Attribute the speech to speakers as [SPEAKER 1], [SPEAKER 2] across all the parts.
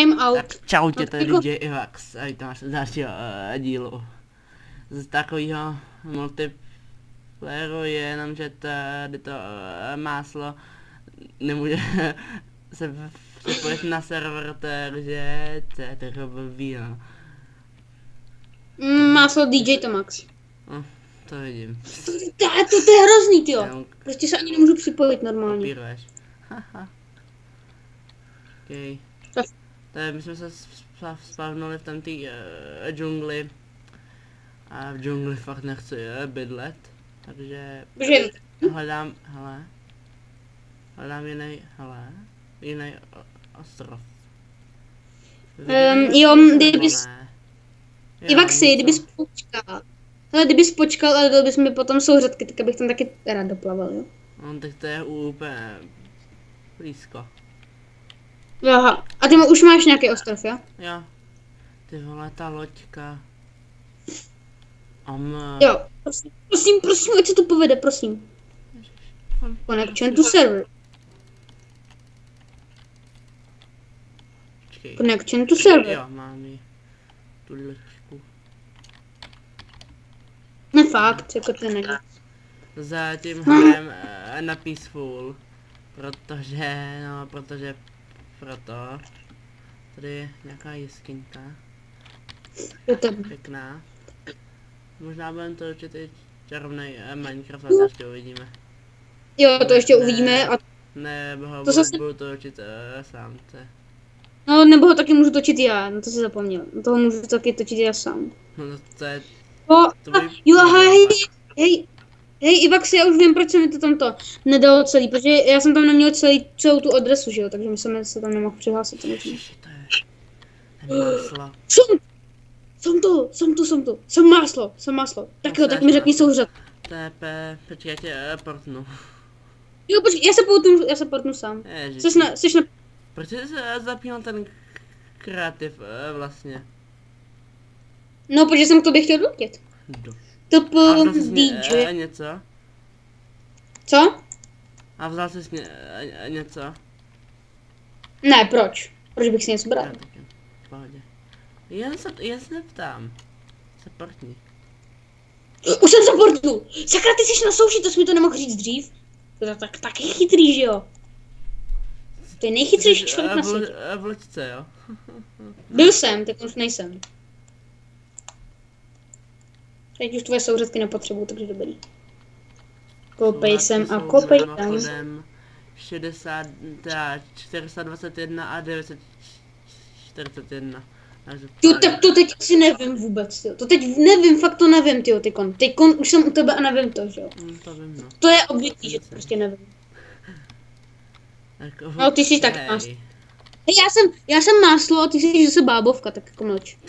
[SPEAKER 1] time out.
[SPEAKER 2] Tak čau tě,
[SPEAKER 1] No,
[SPEAKER 2] tady
[SPEAKER 1] jako-
[SPEAKER 2] DJ Ivax, a vítáš z dalšího uh, dílu. Z takového multiplayeru je jenom, že tady to uh, máslo nemůže se připojit na server, takže to je to blbý, no.
[SPEAKER 1] Mm, Máslo DJ Tomax.
[SPEAKER 2] no. To vidím.
[SPEAKER 1] To, to, to, to je hrozný, ty jo. Prostě se ani nemůžu připojit normálně.
[SPEAKER 2] kopíruješ. Haha. Okay.
[SPEAKER 1] Tak.
[SPEAKER 2] Tak my jsme se spa- spavnuli v tamtý uh, džungli. A v džungli fakt nechci uh, bydlet. Takže hledám, hele. Hledám jiný, hele. Jiný ostrov. Vidíte,
[SPEAKER 1] jo, kdybys- Ivaxi, kdybys počkal. Ale kdybys počkal, ale dal bys mi potom souřadky, tak abych tam taky rád doplaval, jo.
[SPEAKER 2] No, tak to je úplně blízko.
[SPEAKER 1] Aha. A ty už máš nějaký ostrov, jo?
[SPEAKER 2] Jo. Ty vole, ta loďka. Am...
[SPEAKER 1] Jo. Prosím, prosím, prosím, ať se to povede, prosím. Connection to server.
[SPEAKER 2] Počkej.
[SPEAKER 1] Connection to server.
[SPEAKER 2] Jo, mám ji. Tu loďku.
[SPEAKER 1] Ne fakt, jako to nejde.
[SPEAKER 2] Zatím hrajem uh, na Peaceful. Protože, no, protože, proto. Tady je nějaká jeskyňka.
[SPEAKER 1] Je to
[SPEAKER 2] Pěkná. Možná budeme to určitě čarovnej uh, Minecraft, ale to ještě uvidíme.
[SPEAKER 1] Jo, to ještě uvidíme a
[SPEAKER 2] Ne, ho
[SPEAKER 1] To
[SPEAKER 2] budu,
[SPEAKER 1] zase-
[SPEAKER 2] budu to určit uh, sám. To, je-
[SPEAKER 1] no, nebo ho taky můžu točit já, no to si zapomněl. No toho můžu taky točit já sám.
[SPEAKER 2] no, to je
[SPEAKER 1] O,
[SPEAKER 2] To by-
[SPEAKER 1] jo, hej, hej, hej, Ivax, já už vím, proč se mi to tamto nedalo celý, protože já jsem tam neměl celý, celou tu adresu, že jo, takže jsem se tam nemohl přihlásit. samozřejmě.
[SPEAKER 2] To.
[SPEAKER 1] Jsem, jsem tu, jsem tu, jsem tu, jsem máslo, jsem máslo. Tak jo, tak mi řekni souřad.
[SPEAKER 2] TP, počkej, já tě uh, portnu.
[SPEAKER 1] Jo, počkej, já se portnu, já se portnu sám.
[SPEAKER 2] Ježiši.
[SPEAKER 1] Jsi na, jsi na,
[SPEAKER 2] Proč jsi se uh, zapínal ten kreativ uh, vlastně?
[SPEAKER 1] no, protože jsem k tobě chtěl dotět.
[SPEAKER 2] Do.
[SPEAKER 1] To
[SPEAKER 2] A
[SPEAKER 1] po
[SPEAKER 2] vzal jsi mě,
[SPEAKER 1] DJ.
[SPEAKER 2] uh, něco?
[SPEAKER 1] Co?
[SPEAKER 2] A vzal jsi mě uh, něco?
[SPEAKER 1] Ne, proč? Proč bych si něco bral?
[SPEAKER 2] Já taky. V pohodě. Jen se, jen se neptám. Se portni.
[SPEAKER 1] Už jsem se portnu. Sakra, ty jsi na souši, to jsi mi to nemohl říct dřív. To je tak, taky chytrý, že jo? To je nejchytřejší člověk na
[SPEAKER 2] v,
[SPEAKER 1] světě.
[SPEAKER 2] uh, v loďce, jo?
[SPEAKER 1] Byl jsem, tak už nejsem. Teď už tvoje souřadky nepotřebuju, takže dobrý. Kopej sem a kopej tam.
[SPEAKER 2] mimochodem 60, teda 421 a 941. Takže
[SPEAKER 1] Jo, tak to teď asi nevím vůbec, jo. To teď nevím, fakt to nevím, tyjo, tykon. Tykon už jsem u tebe a nevím to, že jo.
[SPEAKER 2] Hm, to vím, no.
[SPEAKER 1] To je obvyklý, že to prostě nevím.
[SPEAKER 2] Tak,
[SPEAKER 1] No, ty jsi tak
[SPEAKER 2] Hej,
[SPEAKER 1] já jsem, já jsem máslo a ty jsi zase bábovka, tak jako mlč.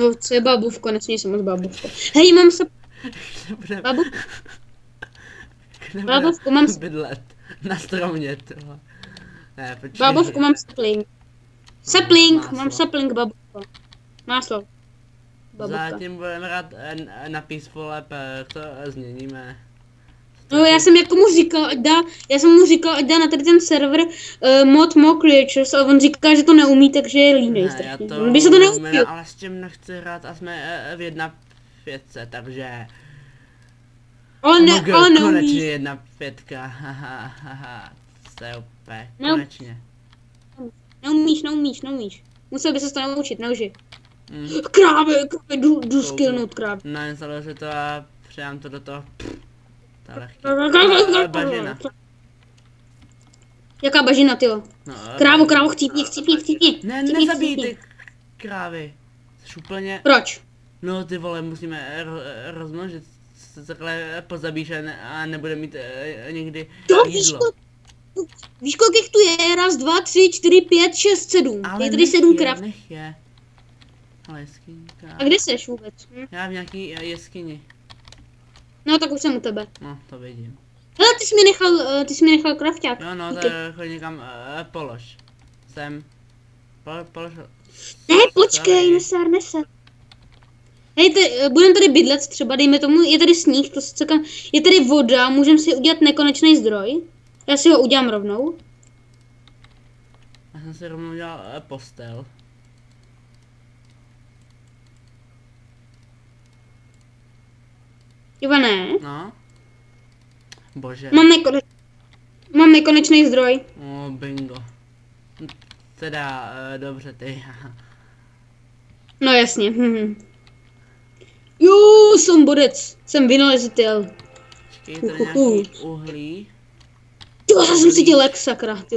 [SPEAKER 1] No, co je bábovka, nesmí jsem moc bábovka. Hej, mám se,
[SPEAKER 2] Nebudem-
[SPEAKER 1] bábu,
[SPEAKER 2] nebudem
[SPEAKER 1] bábovku mám
[SPEAKER 2] Bydlet na stromě, tohle. Ne, počkej.
[SPEAKER 1] bábovku mám sapling. Sapling,
[SPEAKER 2] Máslo.
[SPEAKER 1] mám sapling, bábovka. Máslo. Bábovka.
[SPEAKER 2] Zatím budeme eh, na Peaceful eh, to změníme.
[SPEAKER 1] No já jsem jako mu říkal, ať dá, já jsem mu říkal, ať dá na tady ten server uh, mod Mo Creatures a on říká, že to neumí, takže je línej
[SPEAKER 2] Ne, já
[SPEAKER 1] strašně.
[SPEAKER 2] to
[SPEAKER 1] by se to neuměl.
[SPEAKER 2] ale s tím nechci hrát a jsme eh, v jedna pětce, takže...
[SPEAKER 1] Ale ne,
[SPEAKER 2] Mogel,
[SPEAKER 1] ale
[SPEAKER 2] konečně
[SPEAKER 1] neumí.
[SPEAKER 2] jedna pětka, haha, haha, to je úplně,
[SPEAKER 1] No.
[SPEAKER 2] konečně.
[SPEAKER 1] Neumíš, neumíš, neumíš. Musel by se to naučit, neuži.
[SPEAKER 2] Mm.
[SPEAKER 1] Krávy, krávy, jdu, jdu skillnout krávy.
[SPEAKER 2] Nainstaluji si to a přidám to do toho. To je lehký. Eh, Bažina.
[SPEAKER 1] Jaká bažina, tyjo?
[SPEAKER 2] No, eh,
[SPEAKER 1] Krávo, krávo, chcípni, chcípni, chcípni.
[SPEAKER 2] Ne,
[SPEAKER 1] Chcípni,
[SPEAKER 2] nezabij ty krávy. Jsi úplně...
[SPEAKER 1] Proč?
[SPEAKER 2] No ty vole, musíme ro, rozmnožit. Se takhle pozabíš a, ne, a nebude mít e, nikdy
[SPEAKER 1] To víš,
[SPEAKER 2] jídlo.
[SPEAKER 1] kolik, víš, kolik jich tu je? Raz, dva, tři, čtyři, pět, šest, sedm.
[SPEAKER 2] Ale
[SPEAKER 1] je tady sedm
[SPEAKER 2] je,
[SPEAKER 1] krav.
[SPEAKER 2] Nech je. Ale jeskyňka.
[SPEAKER 1] A kde seš vůbec? Hm?
[SPEAKER 2] Já v nějaký eh, jeskyni.
[SPEAKER 1] No, tak už jsem u tebe.
[SPEAKER 2] No, to vidím.
[SPEAKER 1] Hele, ty jsi mi nechal, eh, ty jsi mi nechal krafťák.
[SPEAKER 2] No, no, to chodí někam uh, polož. Sem. Po, polož.
[SPEAKER 1] Ne, počkej, neser, neser. Hej, te, eh, budeme tady bydlet třeba, dejme tomu, je tady sníh, to se čekám, je tady voda, můžeme si udělat nekonečný zdroj. Já si ho udělám rovnou.
[SPEAKER 2] Já jsem si rovnou udělal eh, postel.
[SPEAKER 1] Ivane,
[SPEAKER 2] No. Bože.
[SPEAKER 1] mám, nekone... mám nekonečný zdroj.
[SPEAKER 2] O, bingo. Teda, eh, dobře, ty.
[SPEAKER 1] No jasně. Jo, jsem bodec. Jsem vynalezitel.
[SPEAKER 2] Počkej, tady
[SPEAKER 1] Uhuhu.
[SPEAKER 2] nějaký uhlí.
[SPEAKER 1] Ty já jsem si těl jak sakra, ty.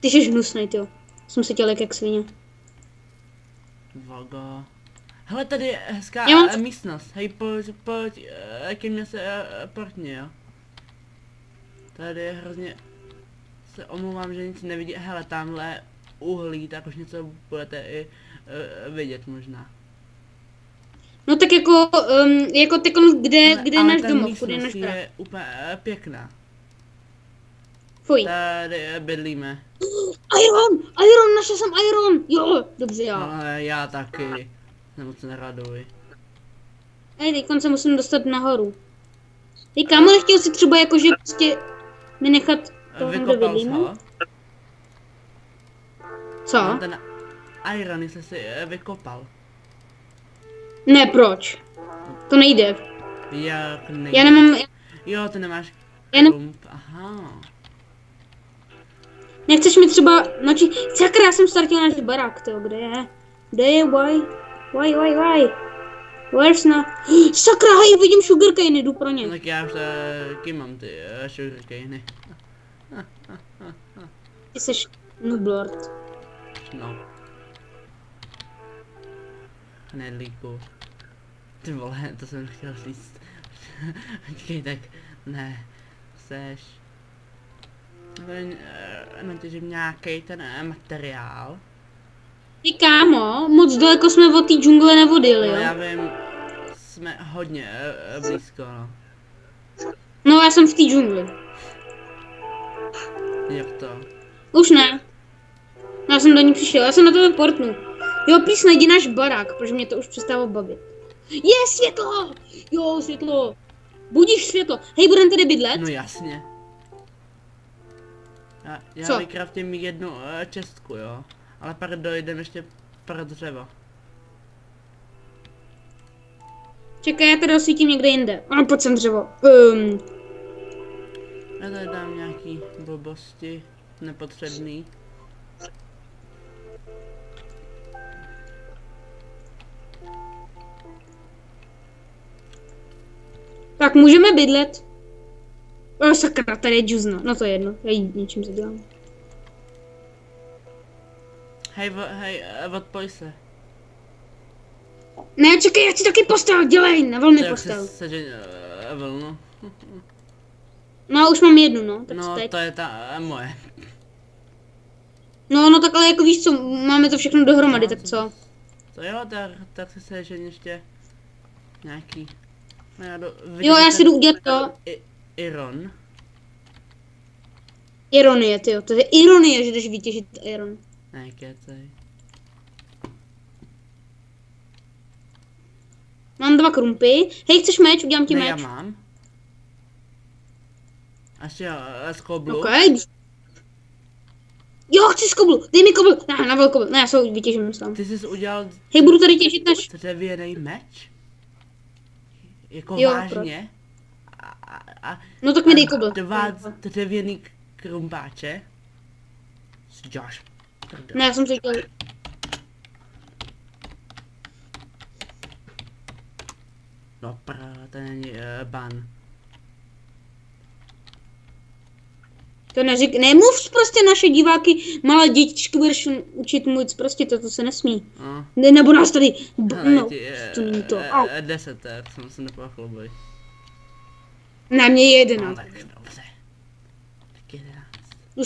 [SPEAKER 1] Ty jsi hnusnej, ty. Jsem si těl jak, jak svině.
[SPEAKER 2] Vaga. Hele, tady je hezká
[SPEAKER 1] Já mám-
[SPEAKER 2] eh, místnost. Hej, pojď, pojď, eh, ke mně se eh, portně, jo. Tady je hrozně... Se omlouvám, že nic nevidí. Hele, tamhle uhlí, tak už něco budete i eh, vidět možná.
[SPEAKER 1] No tak jako, um, jako tekon, kde,
[SPEAKER 2] Hele,
[SPEAKER 1] kde je
[SPEAKER 2] ale
[SPEAKER 1] náš domov, kde je náš
[SPEAKER 2] je úplně eh, pěkná.
[SPEAKER 1] Fuj.
[SPEAKER 2] Tady bydlíme.
[SPEAKER 1] Iron, Iron, našel jsem Iron. Jo, dobře já.
[SPEAKER 2] Ale já taky. Se moc neraduji.
[SPEAKER 1] Hej, teď se musím dostat nahoru. Hej, kámo, nechtěl si třeba jakože prostě mi nechat to, kde
[SPEAKER 2] ho?
[SPEAKER 1] Co?
[SPEAKER 2] No, ten Iron, jestli si eh, vykopal.
[SPEAKER 1] Ne, proč? To nejde.
[SPEAKER 2] Jak nejde.
[SPEAKER 1] Já nemám,
[SPEAKER 2] Jo, ty nemáš
[SPEAKER 1] Já ne-.
[SPEAKER 2] Aha.
[SPEAKER 1] nechceš mi třeba, noči, sakra, já jsem startil náš barák, to kde je? Kde je, why? Why, why, why? Where's na... Sakra, hej, vidím sugarcane, jdu pro ně.
[SPEAKER 2] tak já už taky mám ty uh, sugarcane.
[SPEAKER 1] Ty jsi nooblord.
[SPEAKER 2] No. Nedlíku. Ty vole, to jsem chtěl říct. Počkej, tak ne. Seš. Natěžím nějaký ten eh, materiál.
[SPEAKER 1] Ty kámo, moc daleko jsme od té džungle nevodili,
[SPEAKER 2] No já
[SPEAKER 1] jo?
[SPEAKER 2] vím, jsme hodně eh, blízko, no.
[SPEAKER 1] No já jsem v té džungli.
[SPEAKER 2] Jak to?
[SPEAKER 1] Už ne. Já jsem do ní přišel, já jsem na tebe portnu. Jo, please najdi náš barák, protože mě to už přestává bavit. Je světlo! Jo, světlo. Budíš světlo. Hej, budeme tady bydlet?
[SPEAKER 2] No jasně. Já, já
[SPEAKER 1] Co?
[SPEAKER 2] vykraftím jednu uh, čestku, jo. Ale pak dojdem ještě pro dřevo.
[SPEAKER 1] Čekaj, já tady osvítím někde jinde. A pojď sem dřevo. Um,
[SPEAKER 2] Já tady dám nějaký blbosti nepotřebný.
[SPEAKER 1] tak můžeme bydlet. O, sakra, tady je džuzna. No to je jedno, já jí něčím zadělám.
[SPEAKER 2] Hej, vo, hej, uh, odpoj se.
[SPEAKER 1] Ne, čekaj, já chci taky postel, dělej, mi
[SPEAKER 2] Jak
[SPEAKER 1] postel.
[SPEAKER 2] si sežeň uh, vlnu.
[SPEAKER 1] No, už mám jednu, no, tak
[SPEAKER 2] No, to je ta uh, moje.
[SPEAKER 1] No, no tak ale jako víš co, máme to všechno dohromady,
[SPEAKER 2] No,
[SPEAKER 1] tak co?
[SPEAKER 2] To jo, tak, tak si sežeň ještě nějaký. No já do,
[SPEAKER 1] Jo, já si jdu udělat to.
[SPEAKER 2] I, Iron.
[SPEAKER 1] Ironie, ty to je ironie, že jdeš vytěžit iron.
[SPEAKER 2] Ne, kecej.
[SPEAKER 1] Mám dva krumpy. Hej, chceš meč? Udělám ti
[SPEAKER 2] Ne, já
[SPEAKER 1] meč.
[SPEAKER 2] mám. Až jo, z koblu.
[SPEAKER 1] OK. Jo, chci z koblu. Dej mi koblu. Ne, na velkou. Ne, já se ho vytěžím sám.
[SPEAKER 2] Ty jsi udělal
[SPEAKER 1] Hej, budu tady těžit náš...
[SPEAKER 2] dřevěný meč? Jako
[SPEAKER 1] Jo,
[SPEAKER 2] vážně? A, a, a,
[SPEAKER 1] No tak mi dej koblu.
[SPEAKER 2] Dva dřevěný krumpáče? Si děláš prdel.
[SPEAKER 1] Ne, já jsem si chtěl...
[SPEAKER 2] No prá, to není uh, ban.
[SPEAKER 1] To neřík... Nemluv prostě naše diváky, malé dětičky budeš učit mluvit prostě to, to se nesmí.
[SPEAKER 2] No.
[SPEAKER 1] Ne, nebo nás tady... b-
[SPEAKER 2] Ale
[SPEAKER 1] No,
[SPEAKER 2] eh,
[SPEAKER 1] to není to.
[SPEAKER 2] eh, eh, Deset, tak jsem se nepochlubuj.
[SPEAKER 1] Na mě je
[SPEAKER 2] No
[SPEAKER 1] jedenáct.
[SPEAKER 2] tak dobře. Tak jedenáct.
[SPEAKER 1] Jdu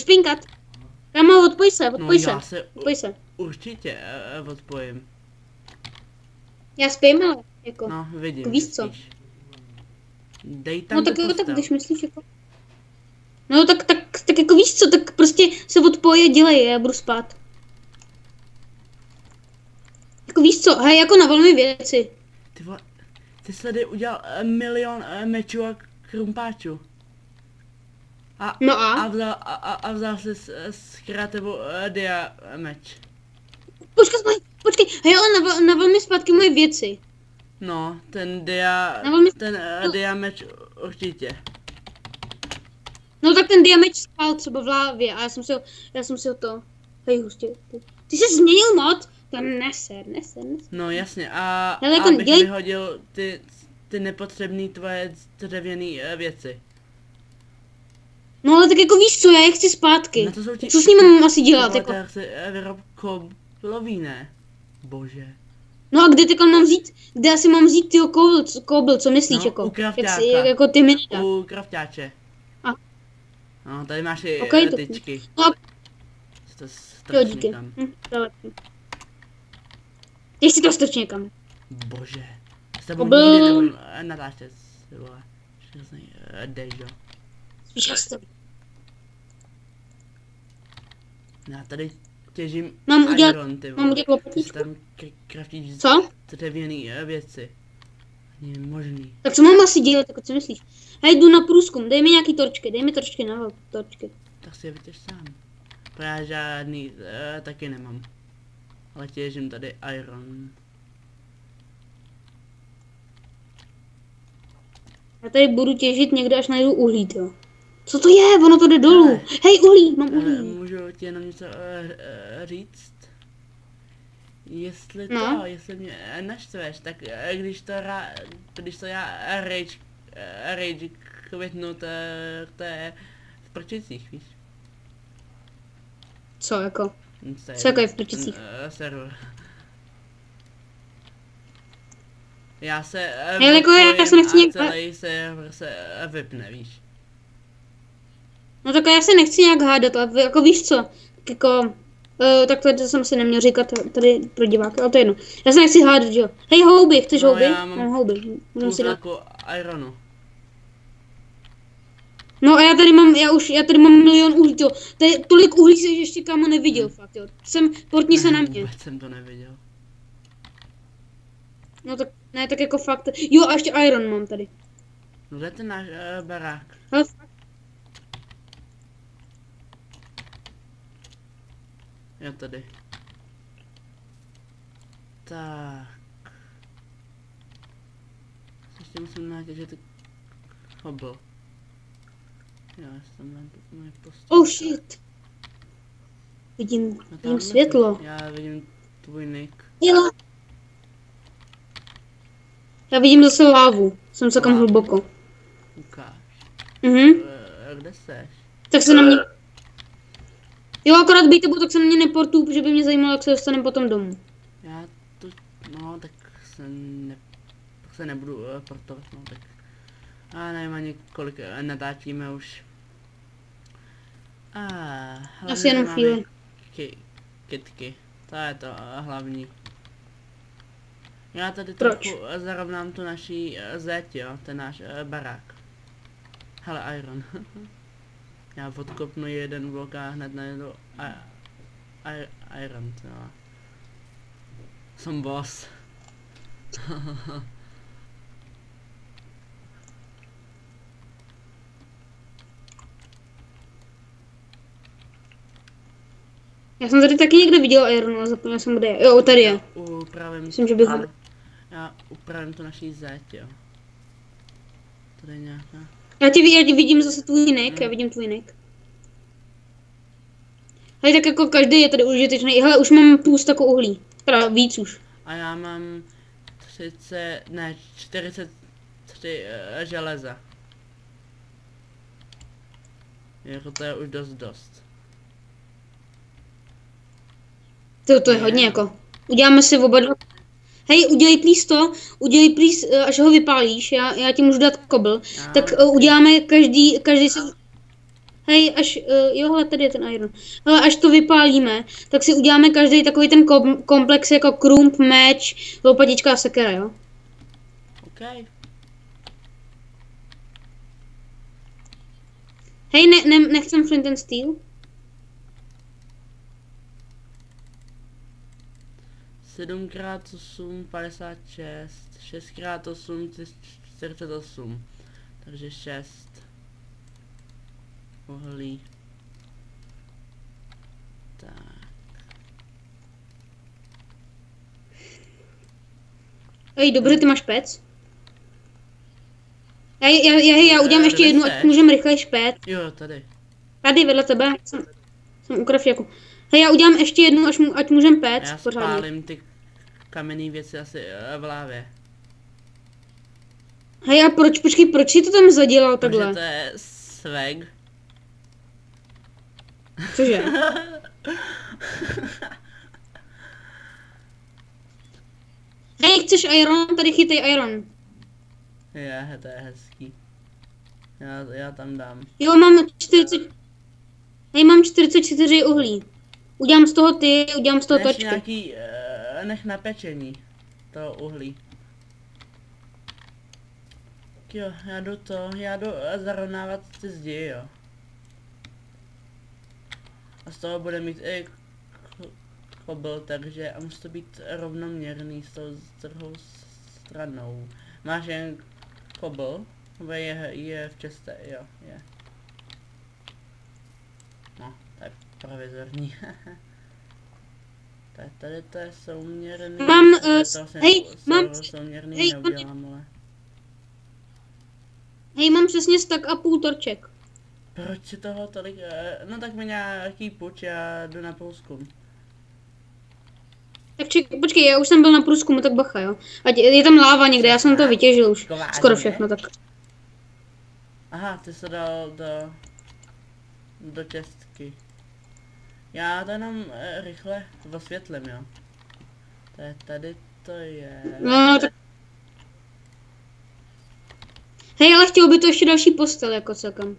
[SPEAKER 1] Kámo, odpoj se,
[SPEAKER 2] No
[SPEAKER 1] odpoj se.
[SPEAKER 2] já se
[SPEAKER 1] Odpoj se.
[SPEAKER 2] určitě uh, odpojím.
[SPEAKER 1] Já spím, ale jako...
[SPEAKER 2] No, vidím.
[SPEAKER 1] Víš co?
[SPEAKER 2] spíš. Dej tam
[SPEAKER 1] No tak jo, tak když myslíš jako... No tak, tak, tak jako víš co, tak prostě se odpoj a dělej, já budu spát. Jako víš co, hej, jako na velmi věci.
[SPEAKER 2] Ty vole, ty jsi tady udělal uh, milion uh, mečů a krumpáčů. A,
[SPEAKER 1] No
[SPEAKER 2] a
[SPEAKER 1] a?
[SPEAKER 2] vzal, a, a, vzal si z, z kreativu uh, dia meč.
[SPEAKER 1] Počkej, počkej, počkej, hej, ale naval, naval mi zpátky moje věci.
[SPEAKER 2] No, ten dia,
[SPEAKER 1] mi...
[SPEAKER 2] ten uh, dia meč určitě.
[SPEAKER 1] No tak ten diameč spal třeba v lávě a já jsem si ho, já jsem si ho to, hej hustě. Ty, jsi změnil mod? To neser, neser, neser.
[SPEAKER 2] No jasně, a
[SPEAKER 1] Hele, jako
[SPEAKER 2] abych
[SPEAKER 1] dělej-
[SPEAKER 2] vyhodil ty, ty nepotřebné tvoje dřevěné uh, věci.
[SPEAKER 1] No ale tak jako víš co, já je chci zpátky.
[SPEAKER 2] To jsou ti...
[SPEAKER 1] Co s ním mám asi dělat, jako?
[SPEAKER 2] Tak si uh, vyrob koblový, ne? Bože.
[SPEAKER 1] No a kde teďka mám vzít, kde asi mám vzít ty kobl, co- kobl, co myslíš
[SPEAKER 2] No,
[SPEAKER 1] jako?
[SPEAKER 2] u
[SPEAKER 1] Jak
[SPEAKER 2] krafťáka.
[SPEAKER 1] si, jak, jako ty mi nedá.
[SPEAKER 2] U krafťáče.
[SPEAKER 1] A.
[SPEAKER 2] No, tady máš i
[SPEAKER 1] Ok,
[SPEAKER 2] okay,
[SPEAKER 1] to-
[SPEAKER 2] tyčky.
[SPEAKER 1] No a
[SPEAKER 2] Si to
[SPEAKER 1] jo, díky.
[SPEAKER 2] někam.
[SPEAKER 1] Hm. Ty si to strč někam.
[SPEAKER 2] Bože. S tebou
[SPEAKER 1] Kobl.
[SPEAKER 2] nikdy nebudu eh, natáčet, vole. Eh, Dejo.
[SPEAKER 1] Spíš já si to.
[SPEAKER 2] Já tady těžím
[SPEAKER 1] Mám udělat,
[SPEAKER 2] iron, ty
[SPEAKER 1] mám
[SPEAKER 2] vole.
[SPEAKER 1] udělat
[SPEAKER 2] Ty si
[SPEAKER 1] lopatičku.
[SPEAKER 2] tam kraftíš
[SPEAKER 1] Co?
[SPEAKER 2] dřevěný eh, věci. Není možný.
[SPEAKER 1] Tak co mám asi dělat, jako co myslíš? Hej, jdu na průzkum, dej mi nějaký torčky, dej mi torčky na torčky.
[SPEAKER 2] Tak si je vytěž sám. Já žádný uh, taky nemám. Ale těžím tady iron.
[SPEAKER 1] Já tady budu těžit někde, až najdu uhlí, jo. Co to je? Ono to jde dolů.
[SPEAKER 2] Ne.
[SPEAKER 1] Hej, uhlí, mám
[SPEAKER 2] Ale
[SPEAKER 1] uhlí.
[SPEAKER 2] můžu ti jenom něco uh, uh, říct? Jestli
[SPEAKER 1] No.
[SPEAKER 2] to, jestli mě eh, naštveš, tak když to, ra, když to já rage, rage květnu, to, to je v prčicích, víš?
[SPEAKER 1] Co jako?
[SPEAKER 2] Hm, to
[SPEAKER 1] Co jako je v
[SPEAKER 2] ten,
[SPEAKER 1] prčicích?
[SPEAKER 2] server. Já se
[SPEAKER 1] Ne, jako já- já se nechci nějak-
[SPEAKER 2] celý server se eh, vypne, víš?
[SPEAKER 1] No tak já se nechci nějak hádat, ale jako víš co, tak jako, uh, tak to jsem si neměl říkat tady pro diváky, ale to je jedno. Já se nechci hádat, jo. Hej, houby, chceš
[SPEAKER 2] No,
[SPEAKER 1] houby?
[SPEAKER 2] já mám
[SPEAKER 1] Mám houby, můžeme si dát.
[SPEAKER 2] Půlku ironu.
[SPEAKER 1] No a já tady mám, já už, já tady mám milion uhlí, jo. Tady tolik uhlí jsem ještě kámo neviděl, fakt, jo. Jsem, portni se na mě.
[SPEAKER 2] Vůbec jsem to neviděl.
[SPEAKER 1] No tak, ne, tak jako fakt. Jo, a ještě iron mám tady.
[SPEAKER 2] No kde je ten náš uh, barák?
[SPEAKER 1] Hele, fakt.
[SPEAKER 2] Jo, tady. Tak. Ještě musím natěžit ty hobl. Jo, já jsem tam můj postup.
[SPEAKER 1] Oh shit. Vidím, vidím světlo.
[SPEAKER 2] Já vidím tvůj nick.
[SPEAKER 1] Jo. Já vidím zase lávu. Jsem celkem
[SPEAKER 2] Lávu.
[SPEAKER 1] hluboko.
[SPEAKER 2] Ukáž.
[SPEAKER 1] Mhm.
[SPEAKER 2] Uh, kde seš?
[SPEAKER 1] Tak se na mě... Jo, akorát být tebou, tak se na mě neportu, protože by mě zajímalo, jak se dostaneme potom domů.
[SPEAKER 2] Já tu, no tak se ne, tak se nebudu uh, portovat, no tak. A nevím ani kolik uh, natáčíme už. A hlavně,
[SPEAKER 1] Asi jenom chvíli.
[SPEAKER 2] Ki, kitky, to je to uh, hlavní. Já tady
[SPEAKER 1] Proč?
[SPEAKER 2] trochu uh, zarovnám tu naší uh, zeď, jo, ten náš uh, barák. Hele, Iron. Já odkopnu jeden blok a hned I, Iron, jo. Jsem boss.
[SPEAKER 1] Já jsem tady taky někde viděl Iron, ale zapomněl jsem, kde je. Jo, tady je.
[SPEAKER 2] Upravím,
[SPEAKER 1] Myslím, že bych...
[SPEAKER 2] já upravím tu naší zeď, jo. Tady je nějaká.
[SPEAKER 1] Já ti, já vidím zase tvůj nick, já vidím tvůj nick. Hele, tak jako každý je tady užitečný. Hele, už mám půl staku uhlí. Teda víc už.
[SPEAKER 2] A já mám 30, ne, 43 uh, železa. Jako to je už dost dost.
[SPEAKER 1] To, to je hodně jako. Uděláme si oba dva. Hej, udělej plís to, udělej plís, eh, až ho vypálíš, já, já ti můžu dát kobl,
[SPEAKER 2] Já,
[SPEAKER 1] tak uh, uděláme každý, každý se... Hej, až, uh, jo, hele, tady je ten iron. Hele, až to vypálíme, tak si uděláme každý takový ten kom, komplex jako krump, meč, lopatička a sekera, jo?
[SPEAKER 2] OK.
[SPEAKER 1] Hej, ne, ne, nechcem flint and steel?
[SPEAKER 2] 7 x 8, 56, 6 x 8, 48. Takže 6. uhlí. Tak.
[SPEAKER 1] Ej, dobře, ty máš pec? Já, já, já, já udělám ještě jednu, ať můžeme rychle špét.
[SPEAKER 2] Jo, tady.
[SPEAKER 1] Tady vedle tebe, jsem, jsem u krafěku. Hej, já udělám ještě jednu, až, mu, ať můžeme pét
[SPEAKER 2] Já
[SPEAKER 1] pořádně.
[SPEAKER 2] spálím ty kamenné věci asi eh, v lávě.
[SPEAKER 1] Hej, a proč, počkej, proč jsi to tam zadělal
[SPEAKER 2] Takže
[SPEAKER 1] takhle?
[SPEAKER 2] to je swag.
[SPEAKER 1] Cože? Hej, chceš iron? Tady chytej iron.
[SPEAKER 2] Je, to je hezký. Já, já tam dám.
[SPEAKER 1] Jo, mám 40... Hej, mám 44 uhlí. Udělám z toho ty, udělám z toho
[SPEAKER 2] Nech
[SPEAKER 1] točky.
[SPEAKER 2] nějaký, uh, nech na pečení. To uhlí. Tak Jo, já jdu to, já jdu eh, zarovnávat ty zdi, jo. A z toho bude mít i kobl, takže a musí to být rovnoměrný s tou s druhou stranou. Máš jen kobl? Nebo je, je v česté, jo, je. No, to je provizorní. Tak tady to je souměrný.
[SPEAKER 1] Mám,
[SPEAKER 2] vlastně
[SPEAKER 1] hej, mám-
[SPEAKER 2] souměrný
[SPEAKER 1] hej, mám-
[SPEAKER 2] neudělám, ale...
[SPEAKER 1] Hej, mám přesně stak a půl torček.
[SPEAKER 2] Proč si toho tolik, eh, no tak mi nějaký puč, já jdu na průzkum.
[SPEAKER 1] Tak ček, počkej, já už jsem byl na průzkumu, tak bacha, jo. Ať je, je tam láva někde, já jsem to vytěžil už.
[SPEAKER 2] Kovážně?
[SPEAKER 1] Skoro všechno, tak.
[SPEAKER 2] Aha, ty se dal do, do čestky. Já to jenom eh, rychle osvětlím, jo. To je tady to je.
[SPEAKER 1] No, tak... Hej, ale chtěl by to ještě další postel, jako celkem.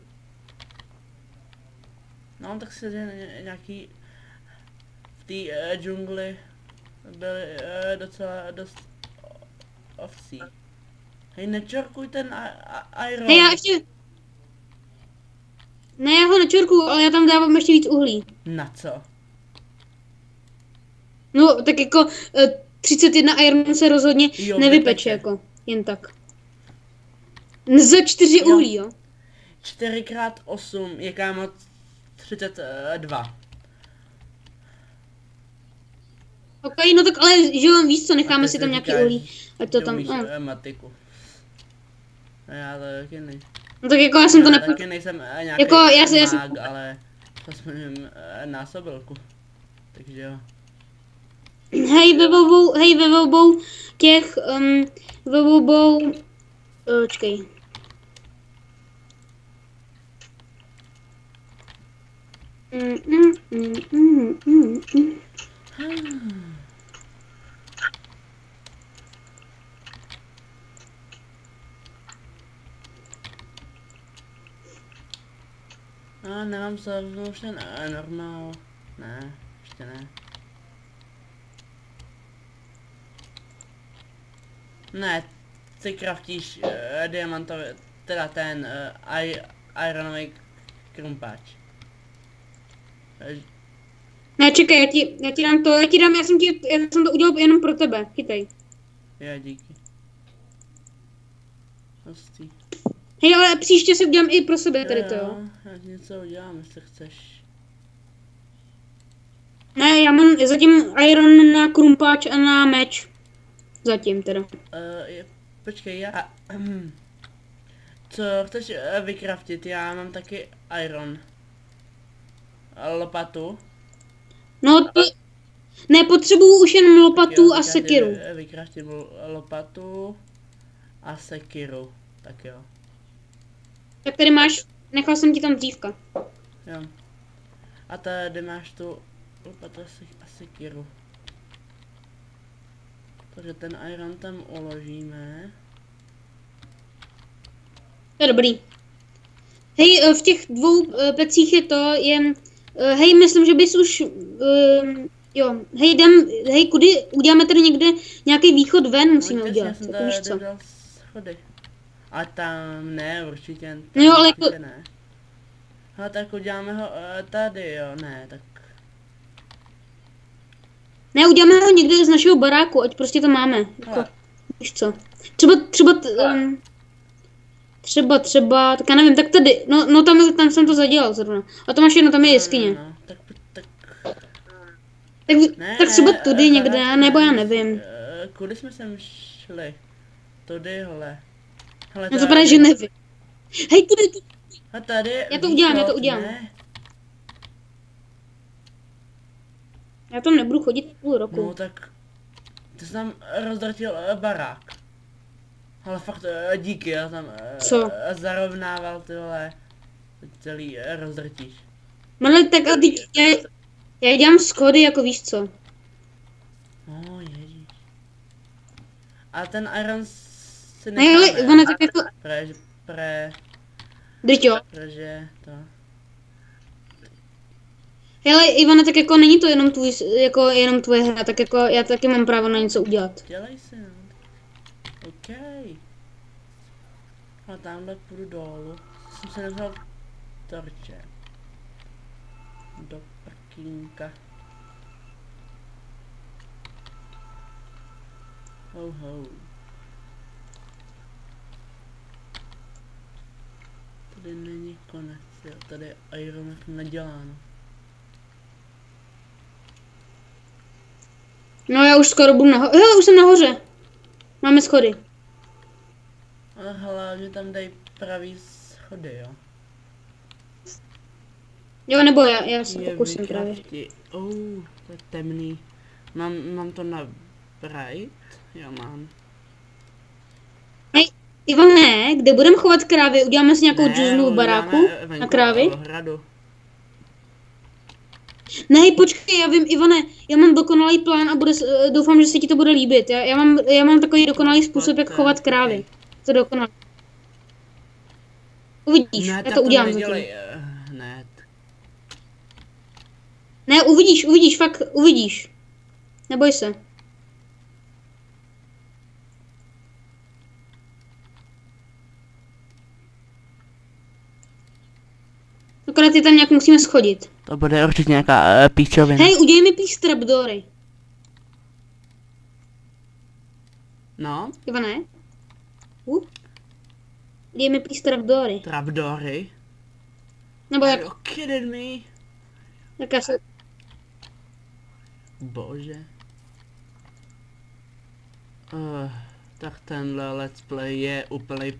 [SPEAKER 2] No, tak se ně- nějaký v té uh, džungli byly uh, docela dost ovcí. Hej, nečorkuj ten iron.
[SPEAKER 1] Hej, já ještě... Ne, já ho nečorkuju, ale já tam dávám ještě víc uhlí.
[SPEAKER 2] Na co?
[SPEAKER 1] No, tak jako eh, 31 iron se rozhodně
[SPEAKER 2] Jo,
[SPEAKER 1] nevypeče,
[SPEAKER 2] vypeče.
[SPEAKER 1] jako, jen tak. Za čtyři
[SPEAKER 2] Jo.
[SPEAKER 1] uhlí, jo.
[SPEAKER 2] 4x8 je kámo 32.
[SPEAKER 1] Ok, no tak ale, že jo, víš co, necháme si tam nějaký uhlí. Ať to tam,
[SPEAKER 2] umíš,
[SPEAKER 1] no.
[SPEAKER 2] eh, matiku. A já to taky ne.
[SPEAKER 1] No tak jako já jsem to nepo...
[SPEAKER 2] taky nejsem eh, nějaký
[SPEAKER 1] Jako, já se- já se-
[SPEAKER 2] mág, ale aspoň vím eh, násobilku. Takže jo.
[SPEAKER 1] Hej, ve obou, hej, ve obou těch, um, ve obou, uh, čkej. Mm, mm, mm, mm, mm, mm.
[SPEAKER 2] A nemám ten eh, normál. Ne, ještě ne. Ne, ty kraftíš uh, diamantový, teda ten uh, i, ironový krumpáč. Eh,
[SPEAKER 1] Ne, čekaj, já ti, já ti dám to, já ti dám, já jsem ti, já jsem to udělal jenom pro tebe, chytej.
[SPEAKER 2] Jo, díky. Hustý.
[SPEAKER 1] Hej, ale příště si udělám i pro sebe tady to, jo.
[SPEAKER 2] Já něco udělám, jestli chceš.
[SPEAKER 1] Ne, já mám zatím iron na krumpáč a na meč. Zatím teda.
[SPEAKER 2] Uh, je, počkej, já... Co chceš uh, vykraftit? Já mám taky iron. Lopatu.
[SPEAKER 1] No to... Ne, potřebuju už jenom lopatu a sekiru.
[SPEAKER 2] eh, Vykraftím lopatu a sekiru. Tak jo.
[SPEAKER 1] Tak tady máš, nechal jsem ti tam dřívka.
[SPEAKER 2] Jo. A tady máš tu lopatu a sek- a sekiru. Takže ten iron tam uložíme.
[SPEAKER 1] To je dobrý. Hej, eh, v těch dvou eh, pecích je to, je, eh, hej, myslím, že bys už, eh, jo, hej, jdem, hej, kudy, uděláme tady někde nějaký východ ven, musíme
[SPEAKER 2] No,
[SPEAKER 1] udělat,
[SPEAKER 2] já
[SPEAKER 1] jako
[SPEAKER 2] jsem
[SPEAKER 1] víš
[SPEAKER 2] tady
[SPEAKER 1] co.
[SPEAKER 2] dal schody. A tam ne, určitě. Tam
[SPEAKER 1] No jo, ale
[SPEAKER 2] určitě
[SPEAKER 1] jako-
[SPEAKER 2] ne. No tak uděláme ho uh, tady, jo, ne, tak
[SPEAKER 1] Ne, uděláme ho někde z našeho baráku, ať prostě to máme, jako, víš co. Třeba, třeba, um, Třeba, třeba, tak já nevím, tak tady, no, no tam, tam jsem to zadělal zrovna. A to máš jedno, tam je jeskyně.
[SPEAKER 2] No, no, tak, tak,
[SPEAKER 1] Tak,
[SPEAKER 2] ne,
[SPEAKER 1] tak třeba
[SPEAKER 2] ne,
[SPEAKER 1] tudy
[SPEAKER 2] eh,
[SPEAKER 1] někde, nebo já
[SPEAKER 2] ne,
[SPEAKER 1] nevím.
[SPEAKER 2] eh, Kudy jsme sem šli? Tudy, hele. Hele,
[SPEAKER 1] No to právě, že nevím. Hej, tudy, tudy.
[SPEAKER 2] A tady
[SPEAKER 1] Já to udělám, já to udělám.
[SPEAKER 2] Ne?
[SPEAKER 1] Já tam nebudu chodit půl
[SPEAKER 2] No
[SPEAKER 1] roku.
[SPEAKER 2] tak, ty jsi tam rozdrtil eh, barák. Ale fakt eh, díky, já tam eh,
[SPEAKER 1] Co?
[SPEAKER 2] zarovnával ty teď celý eh, rozdrtíš.
[SPEAKER 1] Ale tak a teď, já, já dělám schody, jako víš co.
[SPEAKER 2] No ježíš. A ten iron si
[SPEAKER 1] Ne, ale
[SPEAKER 2] necháme.
[SPEAKER 1] ono tak jako,
[SPEAKER 2] Pre, pre,
[SPEAKER 1] teď jo.
[SPEAKER 2] preže to.
[SPEAKER 1] Hele, Ivane, tak jako není to jenom tvůj, jako jenom tvoje hra, tak jako já taky mám právo na něco udělat.
[SPEAKER 2] Dělej si, no. OK. A tamhle půjdu dolů. Jsem se nevzal torče. Do prkínka. Ho ho. Tady není konec, jo. Tady je Iron naděláno.
[SPEAKER 1] No já už skoro budu nahoře. Hele, už jsem nahoře. Máme schody.
[SPEAKER 2] A hlavně tam dej pravý schody, jo.
[SPEAKER 1] Jo, nebo já, já se pokusím právě.
[SPEAKER 2] Oh, to je temný. Mám, mám to na bright? Jo, mám.
[SPEAKER 1] Ivane, kde budeme chovat krávy? Uděláme si nějakou džuznu v baráku na krávy?
[SPEAKER 2] hradu.
[SPEAKER 1] Ne, počkej, já vím, Ivane, já mám dokonalý plán a bude, eh, doufám, že se ti to bude líbit. Já, já, mám, já mám takový dokonalý způsob, jak chovat krávy. To je dokonalý. Uvidíš,
[SPEAKER 2] Ne,
[SPEAKER 1] já to udělám
[SPEAKER 2] nedělej,
[SPEAKER 1] zatím.
[SPEAKER 2] eh, hned.
[SPEAKER 1] Ne, uvidíš, uvidíš, fakt uvidíš. Neboj se. Je tam nějak musíme schodit.
[SPEAKER 2] To bude určitě nějaká uh, píčovina.
[SPEAKER 1] Hej, udělej mi pís trapdory.
[SPEAKER 2] No,
[SPEAKER 1] Ivane? Uh? Udělej mi pís trapdory.
[SPEAKER 2] trapdory.
[SPEAKER 1] Nebo
[SPEAKER 2] Are
[SPEAKER 1] jak,
[SPEAKER 2] you kidding me?
[SPEAKER 1] jak já se...
[SPEAKER 2] Bože. Uh, tak tenhle let's play je úplný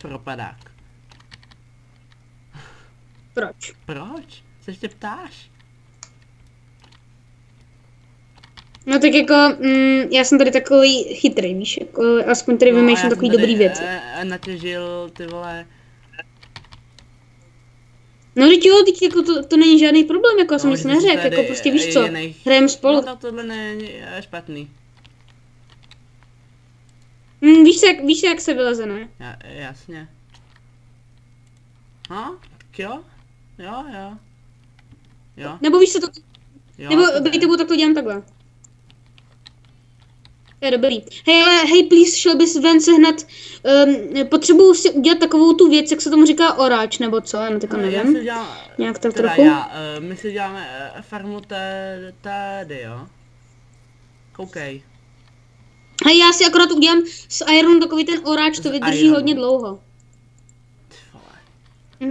[SPEAKER 2] propadák.
[SPEAKER 1] Proč?
[SPEAKER 2] Proč? Se ještě ptáš?
[SPEAKER 1] No tak jako, mm, já jsem tady takový chytrý, víš, jako, aspoň tady
[SPEAKER 2] No,
[SPEAKER 1] vymýšlím takový
[SPEAKER 2] tady,
[SPEAKER 1] dobrý věci.
[SPEAKER 2] eh, natěžil ty vole.
[SPEAKER 1] No teď jo, teď jako to, to není žádný problém, jako já jsem
[SPEAKER 2] No,
[SPEAKER 1] nic neřekl, jako prostě víš co,
[SPEAKER 2] jiných-
[SPEAKER 1] hrajem spolu.
[SPEAKER 2] No tak tohle není eh, špatný.
[SPEAKER 1] Hm, víš, jak, víš, jak se vyleze, ne?
[SPEAKER 2] Ja, jasně. No, tak jo? Jo, jo. Jo,
[SPEAKER 1] Nebo víš co, to,
[SPEAKER 2] jo.
[SPEAKER 1] nebo
[SPEAKER 2] to
[SPEAKER 1] tebou tak to dělám takhle. To je dobrý. Hej, ale hej, please, šel bys ven sehnat, um, potřebuju si udělat takovou tu věc, jak se tomu říká oráč, nebo co, já teďka
[SPEAKER 2] No, já
[SPEAKER 1] nevím.
[SPEAKER 2] si dělám,
[SPEAKER 1] Nějak tak
[SPEAKER 2] teda
[SPEAKER 1] trochu.
[SPEAKER 2] já, uh, my si děláme uh, farmu tady, jo. Koukej.
[SPEAKER 1] Hej, já si akorát udělám z Ironu takový ten oráč, to
[SPEAKER 2] Z
[SPEAKER 1] vydrží hodně dlouho.
[SPEAKER 2] Ty vole.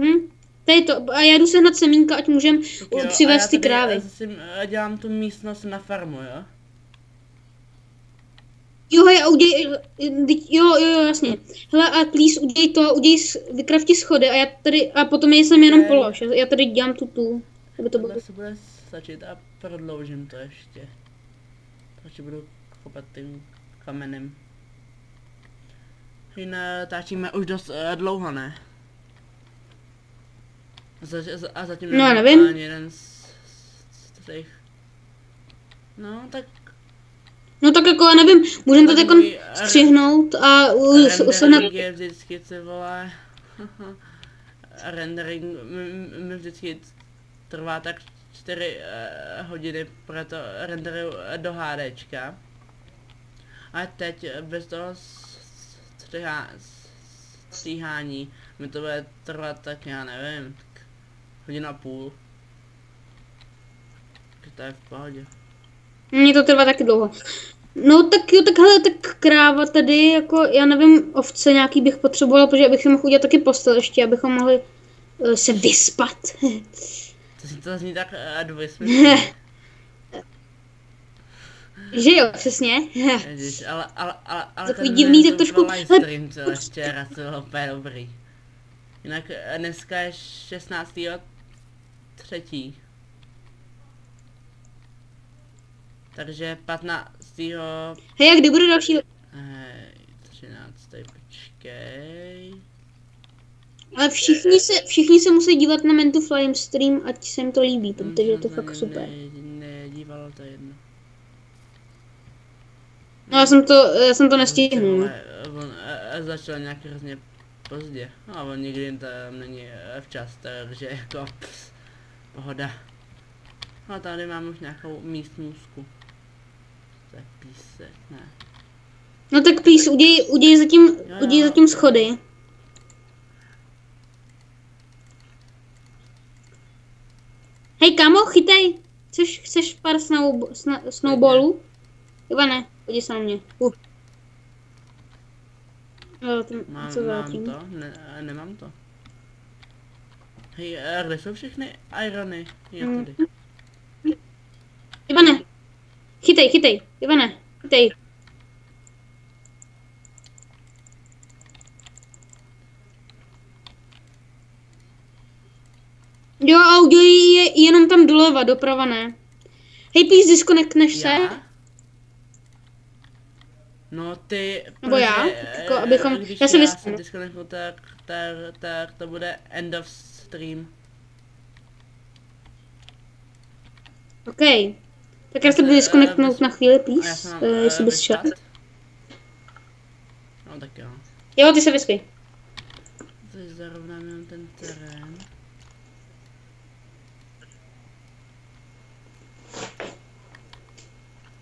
[SPEAKER 1] Mhm. To je to. A já jdu sehnat semínka, ať můžem uh,
[SPEAKER 2] jo,
[SPEAKER 1] přivést
[SPEAKER 2] já
[SPEAKER 1] ty
[SPEAKER 2] tady,
[SPEAKER 1] krávy.
[SPEAKER 2] eh, Si, eh, dělám tu místnost na farmu, jo.
[SPEAKER 1] Jo, hej, a uděj, jo, jo, jo, jasně. Hele, a please, uděj to, uděj, vykrafti schody a já tady, a potom je jsem jenom polož. Já, já tady dělám tu tu, aby to bylo.
[SPEAKER 2] Tohle se bude stačit a prodloužím to ještě. Takže budu kopat tím kamenem. Jinak táčíme už dost uh, dlouho, ne? Za, za, a zatím
[SPEAKER 1] No, nevím.
[SPEAKER 2] ani jeden z, z těch. No, tak
[SPEAKER 1] No tak jako, já nevím, můžeme to
[SPEAKER 2] Ale
[SPEAKER 1] jako střihnout a u- s- sehnat.
[SPEAKER 2] rendering je vždycky ty vole. rendering mi- vždycky trvá tak 4 uh, hodiny, proto renderuju eh, do HDčka. A teď eh, bez toho stříhání mi to bude trvat tak já nevím, tak hodinu a půl. To je v pohodě.
[SPEAKER 1] Mně to trvá taky dlouho. No tak jo, tak hele, tak kráva tady, jako já nevím, ovce nějaký bych potřebovala, protože abych si mohl udělat taky postel ještě, abychom mohli uh, se vyspat.
[SPEAKER 2] To si to zní tak uh,
[SPEAKER 1] že jo, přesně.
[SPEAKER 2] Ježiš, ale, ale, ale, ale
[SPEAKER 1] Takový divný, tak trošku-
[SPEAKER 2] livestream, co včera, to bylo úplně dobrý. Jinak eh, dneska je 16. třetí. Takže 15.
[SPEAKER 1] Hej, a kdy bude další?
[SPEAKER 2] Eh, 13. počkej.
[SPEAKER 1] Ale všichni se, všichni se musí dívat na Mentu Flame stream, ať se jim to líbí, protože je to
[SPEAKER 2] Ne-
[SPEAKER 1] fakt super.
[SPEAKER 2] Ne, nedívalo to jedno.
[SPEAKER 1] No já jsem to, já jsem to nestihnul.
[SPEAKER 2] on eh, začal nějak hrozně pozdě. A on nikdy tam není eh, včas, takže jako ps, pohoda. A tady mám už nějakou místnůzku. To je písek, ne.
[SPEAKER 1] No tak please, uděj, uděj zatím, uděj zatím schody. Hej kamo, chytej. Chceš, chceš pár snow, sna, snowballů? Iva ne, podívej se na mě. Uh. Jo, tím
[SPEAKER 2] Mám,
[SPEAKER 1] co
[SPEAKER 2] mám to? Ne, nemám to. Hej, kde jsou všechny irony? Je
[SPEAKER 1] Mm.
[SPEAKER 2] tady.
[SPEAKER 1] Ivane, chytej, chytej, Ivane, chytej. Jo, a udělej je jenom tam doleva, doprava ne. Hej, please, disconnectneš se?
[SPEAKER 2] Já? No ty,
[SPEAKER 1] Nebo já? Jako,
[SPEAKER 2] eh,
[SPEAKER 1] abychom-
[SPEAKER 2] když
[SPEAKER 1] já se
[SPEAKER 2] já
[SPEAKER 1] vys-
[SPEAKER 2] se disconnectu, tak, tak, tak to bude end of stream.
[SPEAKER 1] OK. Tak já se budu
[SPEAKER 2] Eh,
[SPEAKER 1] disconnectnout
[SPEAKER 2] bys-
[SPEAKER 1] na chvíli,
[SPEAKER 2] já
[SPEAKER 1] please,
[SPEAKER 2] mám
[SPEAKER 1] uh,
[SPEAKER 2] eh,
[SPEAKER 1] jestli bys šel.
[SPEAKER 2] No tak jo.
[SPEAKER 1] Jo, ty se vyspí.
[SPEAKER 2] Teď zarovnám jenom ten terén.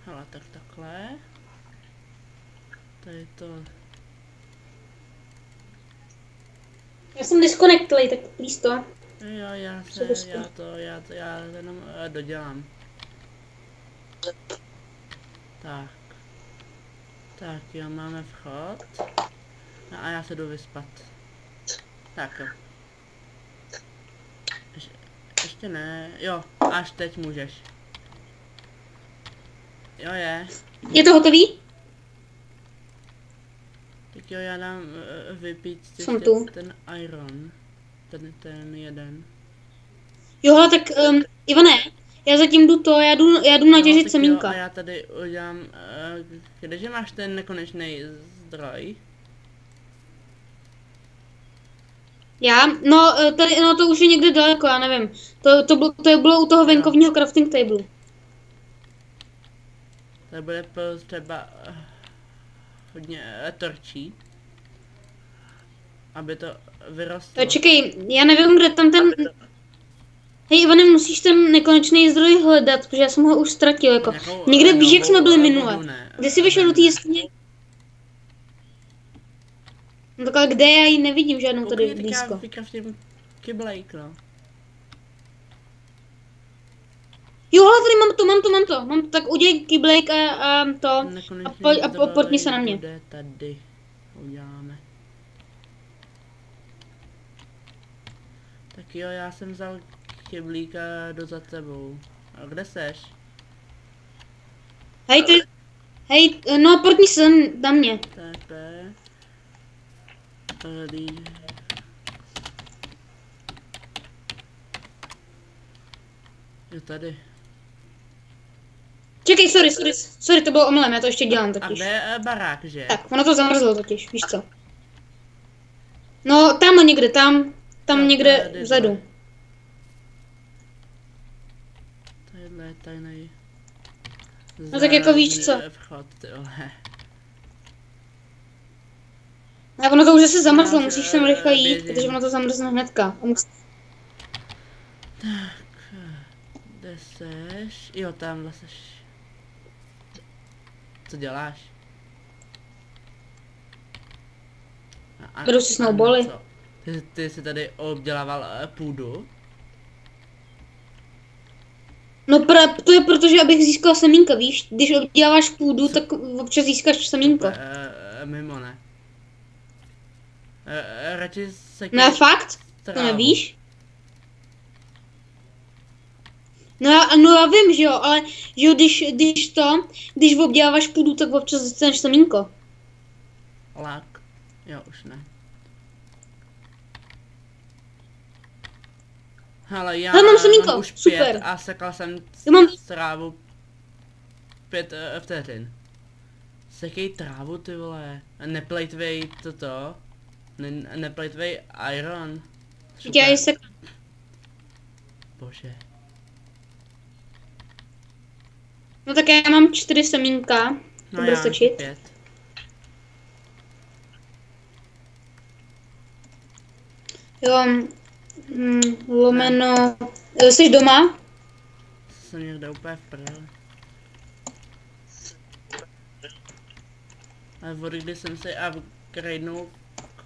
[SPEAKER 2] Hele, tak takhle. Tady to
[SPEAKER 1] Já jsem disconnectlej, tak please to.
[SPEAKER 2] Jo, já se, já to, já to, já jenom uh, dodělám. Tak. Tak, jo, máme vchod. No a já se jdu vyspat. Tak jo. Ješ, ještě ne, jo, až teď můžeš. Jo je,
[SPEAKER 1] Je to hotový?
[SPEAKER 2] Jo, já dám uh, vypít
[SPEAKER 1] Jsem tu.
[SPEAKER 2] ten iron. Ten, ten jeden.
[SPEAKER 1] Jo, hele, tak um, Ivane, já zatím jdu to, já jdu, já jdu
[SPEAKER 2] No,
[SPEAKER 1] natěžit
[SPEAKER 2] tak
[SPEAKER 1] semínka.
[SPEAKER 2] Jo, a já tady udělám, uh, kdeže máš ten nekonečný zdroj?
[SPEAKER 1] Já? No, eh, tady, no to už je někde daleko, já nevím. To, to, bylo, to bylo u toho venkovního crafting table.
[SPEAKER 2] To bude potřeba uh, hodně uh, torčí, aby to vyrostlo.
[SPEAKER 1] Eh, Čekej, já nevím, kde tam ten... Hej, Ivane, musíš ten nekonečný zdroj hledat, protože já jsem ho už ztratil, jako.
[SPEAKER 2] Nějakou,
[SPEAKER 1] Někde víš, jak jsme byli minule. Kde jsi vyšel do té jeskyně? No tak ale kde já ji nevidím žádnou tady blízko.
[SPEAKER 2] vykraftím kyblejk, no.
[SPEAKER 1] Jo, ale tady mám to, mám to, mám to. Mám to, tak udělej keyblade a, a to. A pojď- a po-
[SPEAKER 2] zdroj
[SPEAKER 1] portni se na mě.
[SPEAKER 2] Tady. Uděláme. Tak jo, já jsem vzal kyblíka do za tebou. A kde seš?
[SPEAKER 1] Hej, ty... Hej, no, portni se na mě.
[SPEAKER 2] Tady. Jo, tady.
[SPEAKER 1] Čekej, sorry, sorry, sorry, to bylo omylem, já to ještě dělám
[SPEAKER 2] A
[SPEAKER 1] totiž.
[SPEAKER 2] kde je eh, barák, že?
[SPEAKER 1] Tak, ono to zamrzlo totiž, víš co. No, tam někde, tam, tam
[SPEAKER 2] Jo,
[SPEAKER 1] někde
[SPEAKER 2] tady
[SPEAKER 1] vzadu.
[SPEAKER 2] Tadyhle je tajný.
[SPEAKER 1] No tak jako víš co.
[SPEAKER 2] eh, Vchod.
[SPEAKER 1] A ono to už zase zamrzlo,
[SPEAKER 2] Já,
[SPEAKER 1] musíš sem rychle jít, protože ono to zamrzne hnedka. A mus-
[SPEAKER 2] Kde seš? Jo, tamhle seš. Co děláš? A,
[SPEAKER 1] Beru si snowbally.
[SPEAKER 2] Ty, ty jsi tady obdělával eh, půdu?
[SPEAKER 1] No pra, to je proto, že abych získal semínka, víš? Když obděláváš půdu, tak občas získáš semínko.
[SPEAKER 2] E, e, mimo ne. E, radši se
[SPEAKER 1] Ne, fakt? To nevíš? No já, no já vím, že jo, ale že jo, když, když to, když obděláváš půdu, tak občas dostaneš semínko.
[SPEAKER 2] Lak. Jo, už ne. Hele, já
[SPEAKER 1] Hele, mám semínko,
[SPEAKER 2] už
[SPEAKER 1] super.
[SPEAKER 2] pět a sekal jsem
[SPEAKER 1] Já mám-
[SPEAKER 2] trávu pět uh, vteřin. Sekej trávu, ty vole. A Neplejtvej toto. Ne, neplejtvej iron.
[SPEAKER 1] Já se...
[SPEAKER 2] Bože.
[SPEAKER 1] No tak já mám čtyři semínka. To
[SPEAKER 2] No
[SPEAKER 1] bude
[SPEAKER 2] já
[SPEAKER 1] stačit.
[SPEAKER 2] pět.
[SPEAKER 1] Jo, mm, lomeno... E, Jsi doma?
[SPEAKER 2] Jsem někde úplně v prdeli. A od kdy jsem si upgradenul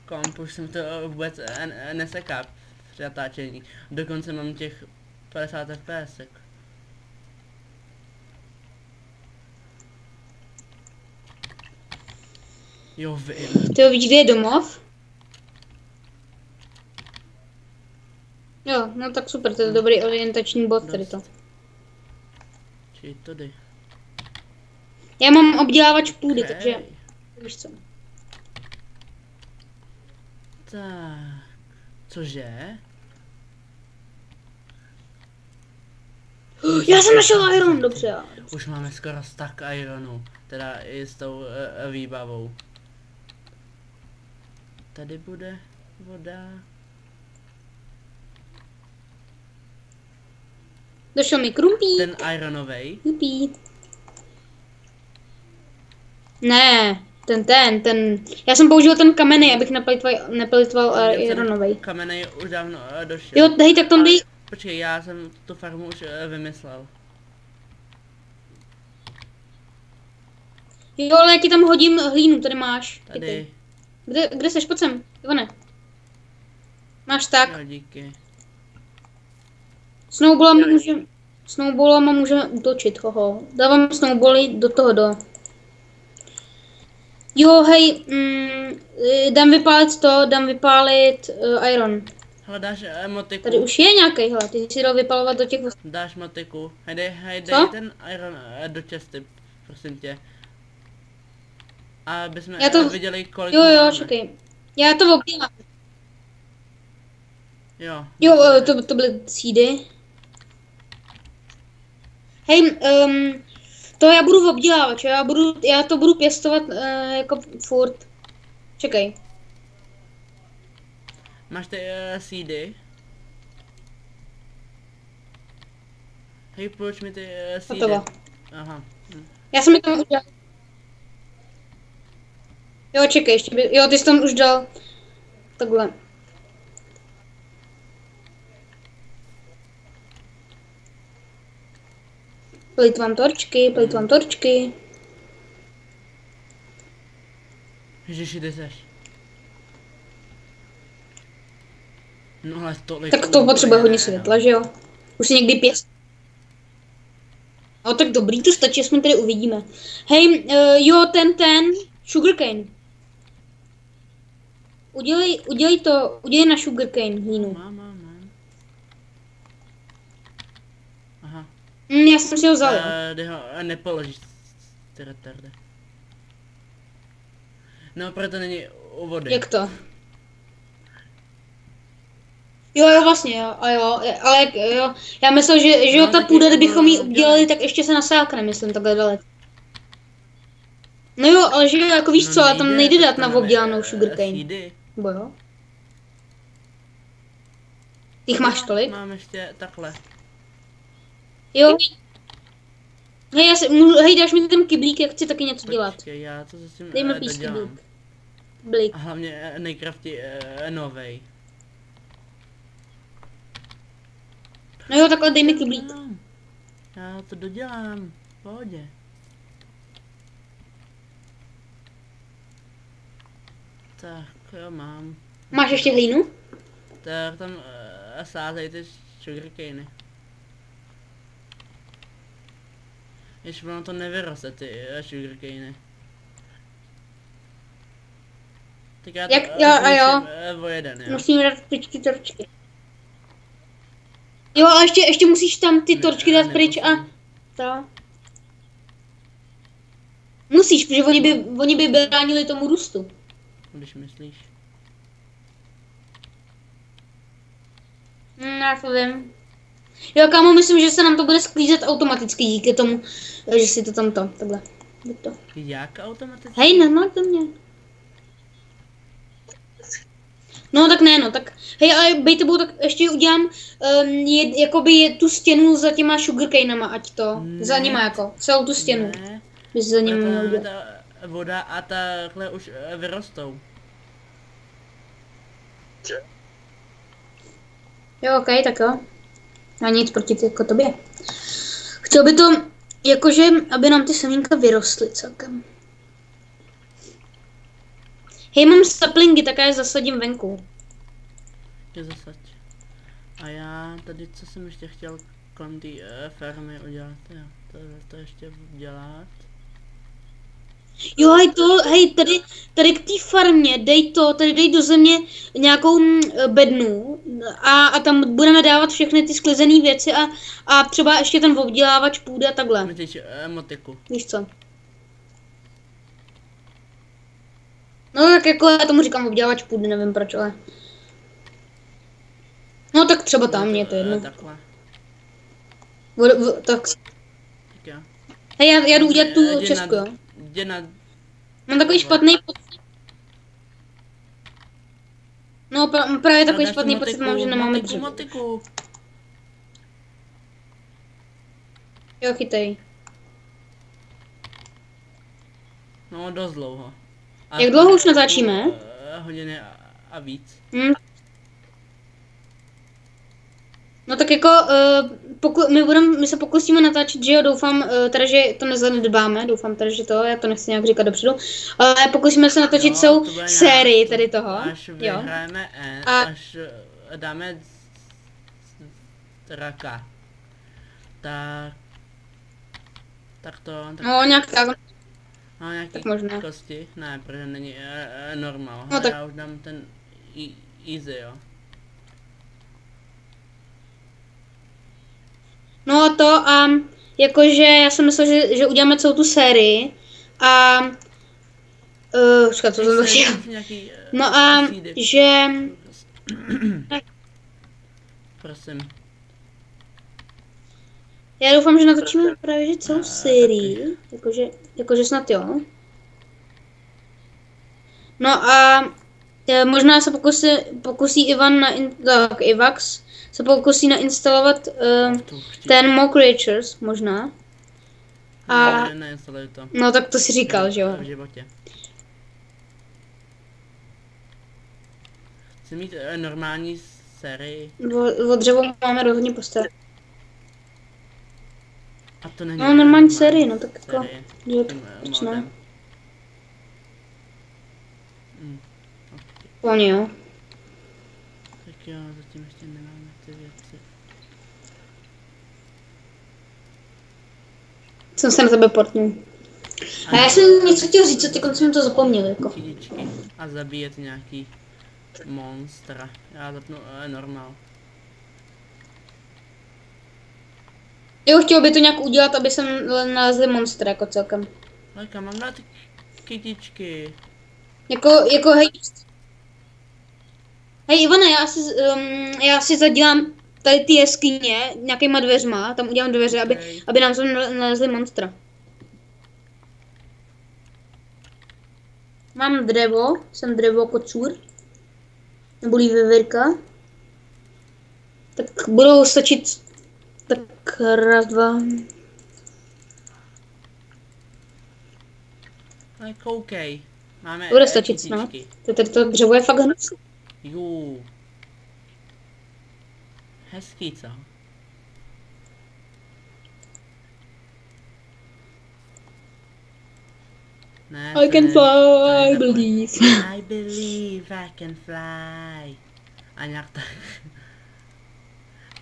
[SPEAKER 2] komp, už jsem to vůbec eh, neseká při natáčení. Dokonce mám těch 50 fps. Jo, vím.
[SPEAKER 1] Ty víš, kde je domov? Jo, no tak super, to je dobrý orientační bod tady to.
[SPEAKER 2] Či tady.
[SPEAKER 1] Já mám obdělávač půdy,
[SPEAKER 2] Hej.
[SPEAKER 1] takže víš co.
[SPEAKER 2] Tak. Cože?
[SPEAKER 1] Já jsem našel iron, dobře.
[SPEAKER 2] Už máme skoro stack ironu, teda i s tou uh, výbavou. Tady bude voda.
[SPEAKER 1] Došel mi krumpí.
[SPEAKER 2] Ten ironovej.
[SPEAKER 1] Krumpí. Ne, ten, ten, ten. Já jsem použil ten kamenný, abych neplitval uh, ironovej.
[SPEAKER 2] Kamenej už dávno uh, došel.
[SPEAKER 1] Jo, hej, tak tam dej,
[SPEAKER 2] Počkej, já jsem tu farmu už uh, vymyslel.
[SPEAKER 1] jo, ale já ti tam hodím hlínu, tady máš.
[SPEAKER 2] Tady.
[SPEAKER 1] Kde, kde seš, pojď sem, Ivane. Máš tak.
[SPEAKER 2] Jo, díky.
[SPEAKER 1] Snowballama můžeme, snowballama můžeme útočit, hoho. Dávám snowbally do toho do. Jo, hej, mm, eh, dám vypálit to, dám vypálit uh, iron.
[SPEAKER 2] Hledáš uh, motiku?
[SPEAKER 1] Tady už je nějaký, hele, ty si dal vypalovat do těch...
[SPEAKER 2] Dáš motiku. Hej, dej, hej,
[SPEAKER 1] Co?
[SPEAKER 2] dej ten iron uh, do česty, prosím tě. Aby jsme
[SPEAKER 1] Já to-
[SPEAKER 2] viděli, kolik
[SPEAKER 1] Jo, jo, čekej. Já to obdělám.
[SPEAKER 2] Jo.
[SPEAKER 1] Jo, eh, to, to byly sídy. Hej, um, to já budu obdělávat? Já, budu, já to budu pěstovat uh, jako furt. Čekej.
[SPEAKER 2] Máš ty uh, seedy? Hej, proč mi ty uh, seedy? Aha. Hm.
[SPEAKER 1] Já jsem mi tam udělal. Jo, čekej, ještě by, jo, ty jsi tam už dal takhle. Plitvám torčky, plitvám torčky.
[SPEAKER 2] Ježiši, ty seš. No ale tolik.
[SPEAKER 1] Tak to potřebuje hodně světla, že jo? Už si někdy pěst. No tak dobrý, to stačí, jsme tady uvidíme. Hej, uh, jo, ten, ten, sugarcane. Udělej, udělej to, udělej na sugarcane hlínu.
[SPEAKER 2] Mám, mám, mám. Aha.
[SPEAKER 1] Mm, já jsem si ho vzal. jo.
[SPEAKER 2] Uh, kdy ho uh, nepoložíš, ty retarde. No, proto není u vody.
[SPEAKER 1] Jak to? Jo, jo, vlastně, jo, a jo, ale jak- jo, já myslel, že, že jo,
[SPEAKER 2] No,
[SPEAKER 1] ta
[SPEAKER 2] tak
[SPEAKER 1] půda, kdybychom ji udělali, tak ještě se nasákne, myslím, takhle daleko. No jo, ale že jo, jako víš
[SPEAKER 2] No,
[SPEAKER 1] co, ale tam nejde dát na obdělanou
[SPEAKER 2] eh,
[SPEAKER 1] sugarcane. Bo jo? Ty jich máš tolik?
[SPEAKER 2] Mám ještě takhle.
[SPEAKER 1] Jo. Hej, já si, můžu, hej, dáš mi ten kyblík, jak chci taky něco dělat.
[SPEAKER 2] Počkej, já to s tím
[SPEAKER 1] Dej mi
[SPEAKER 2] eh,
[SPEAKER 1] písky
[SPEAKER 2] dodělám.
[SPEAKER 1] blík. Blík.
[SPEAKER 2] A hlavně eh, Minecrafti uh, novej.
[SPEAKER 1] No jo, takhle dej mi kyblík.
[SPEAKER 2] Já to dodělám. V pohodě. Tak, jo mám.
[SPEAKER 1] Máš ještě hlínu?
[SPEAKER 2] Tak tam uh, sázej ty sugarcany. Ještě ono to nevyroste, ty eh, sugarcane. Tak já to
[SPEAKER 1] Jak-
[SPEAKER 2] eh,
[SPEAKER 1] jo, a jo.
[SPEAKER 2] eh, o jeden, jo.
[SPEAKER 1] Musíme dát pryč ty torčky. Jo, a ještě, ještě musíš tam ty
[SPEAKER 2] Ne,
[SPEAKER 1] torčky dát pryč a... To. Musíš, protože oni by, oni by bránili tomu růstu.
[SPEAKER 2] Když myslíš.
[SPEAKER 1] Hm, já to vím. Jo, kámo, myslím, že se nám to bude sklízet automaticky díky tomu, že si to tam to, takhle. To.
[SPEAKER 2] Jak automaticky?
[SPEAKER 1] Hej, nemáte mě. No tak ne, no, tak hej, ale bejte tak ještě udělám um, je, jakoby je tu stěnu za těma sugarcanama, ať to,
[SPEAKER 2] Ne.
[SPEAKER 1] za nima jako, celou tu stěnu,
[SPEAKER 2] Ne,
[SPEAKER 1] by se za nimi měl udělat.
[SPEAKER 2] Voda a takhle už eh, vyrostou.
[SPEAKER 1] Jo, ok, tak jo. A nic proti ty, jako tobě. Chtěl by to, jakože, aby nám ty semínka vyrostly celkem. Hej, mám saplingy, tak já je zasadím venku.
[SPEAKER 2] Je zasaď. A já tady, co jsem ještě chtěl kolem té uh, farmy udělat, jo, to, to ještě dělat.
[SPEAKER 1] Jo, hej, to, hej, tady, tady k té farmě, dej to, tady dej do země nějakou mm, bednu a, a tam budeme dávat všechny ty sklizené věci a, a třeba ještě ten obdělávač půjde a takhle.
[SPEAKER 2] Myslíš uh, motiku.
[SPEAKER 1] Víš co? No tak jako já tomu říkám obdělávač půdy, nevím proč, ale... No tak třeba tam, mě to
[SPEAKER 2] Eh,
[SPEAKER 1] jedno.
[SPEAKER 2] Takhle,
[SPEAKER 1] Vod, v, tak,
[SPEAKER 2] tak jo.
[SPEAKER 1] hej, já, já jdu udělat
[SPEAKER 2] Eh,
[SPEAKER 1] tu
[SPEAKER 2] jdi
[SPEAKER 1] česku, jo.
[SPEAKER 2] Jdi na...
[SPEAKER 1] Mám takový špatný pocit. No pra, právě takový
[SPEAKER 2] dáš tu
[SPEAKER 1] špatný pocit mám, že nemáme dřevo. Jo, chytej.
[SPEAKER 2] No, dost dlouho. A
[SPEAKER 1] Jak dlouho už natáčíme?
[SPEAKER 2] Hodiny a, a víc.
[SPEAKER 1] Hm. No tak jako, uh, poku, my, budem, my se pokusíme natáčet, že jo, doufám, uh, teda, že to nezanedbáme, doufám teda, že to, já to nechci nějak říkat dopředu, ale pokusíme se natočit
[SPEAKER 2] Jo,
[SPEAKER 1] celou sérii tady toho,
[SPEAKER 2] Až
[SPEAKER 1] jo.
[SPEAKER 2] N,
[SPEAKER 1] A-
[SPEAKER 2] až eh, dáme traka. Tak... Tak to, tak,
[SPEAKER 1] No nějak tak,
[SPEAKER 2] no, nějaký
[SPEAKER 1] tak možná.
[SPEAKER 2] kosti, ne, protože není e, e, normál.
[SPEAKER 1] No
[SPEAKER 2] No,
[SPEAKER 1] tak-
[SPEAKER 2] Já už dám ten e, easy, jo.
[SPEAKER 1] No a to a jakože já jsem myslel, že, že uděláme celou tu sérii a uh, říkat, co jsem to chtěl.
[SPEAKER 2] Nějaký, eh,
[SPEAKER 1] No a že,
[SPEAKER 2] Prosím.
[SPEAKER 1] já doufám, že natočíme právě že celou sérii, jakože, jakože snad jo. No a e, možná se pokusí, pokusí Ivan na, tak Ivax, se pokusí nainstalovat uh, ten Mo Creatures, možná. A,
[SPEAKER 2] Ne, to.
[SPEAKER 1] no tak to si říkal, že jo.
[SPEAKER 2] V životě. Chci mít eh, normální sérii.
[SPEAKER 1] O, o dřevo máme rozhodně postarat.
[SPEAKER 2] A to není
[SPEAKER 1] No, normální série, no, tak jako-. Jo, proč ne?
[SPEAKER 2] Hm.
[SPEAKER 1] Plně jo.
[SPEAKER 2] Tak jo, zatím ještě nemáme ty věci.
[SPEAKER 1] Jsem se na tebe portnul. A já jsem něco chtěl říct, co ty konce jsem to zapomněl, jako.
[SPEAKER 2] A zabíjet nějaký monstra. Já zapnu uh, normál.
[SPEAKER 1] Jo, chtěl by to nějak udělat, aby jsem nalezl monster, jako celkem.
[SPEAKER 2] Lejka, mám dát kytičky.
[SPEAKER 1] Jako, jako hej. Hej Ivane, já si, um, já si zadělám tady ty jeskyně nějakýma dveřma, tam udělám dveře, aby,
[SPEAKER 2] Okej.
[SPEAKER 1] aby nám sem nale- nalezli monstra. Mám dřevo, jsem dřevo kocůr, neboli vyvěrka. Tak budou stačit tak raz, dva.
[SPEAKER 2] Ale koukej. Máme
[SPEAKER 1] Bude stačit snad. To, tady to dřevo je fakt hnusné.
[SPEAKER 2] Jú. Hezký, co? Ne,
[SPEAKER 1] I can
[SPEAKER 2] ne-
[SPEAKER 1] fly, I believe.
[SPEAKER 2] I believe I can fly. A nějak tak.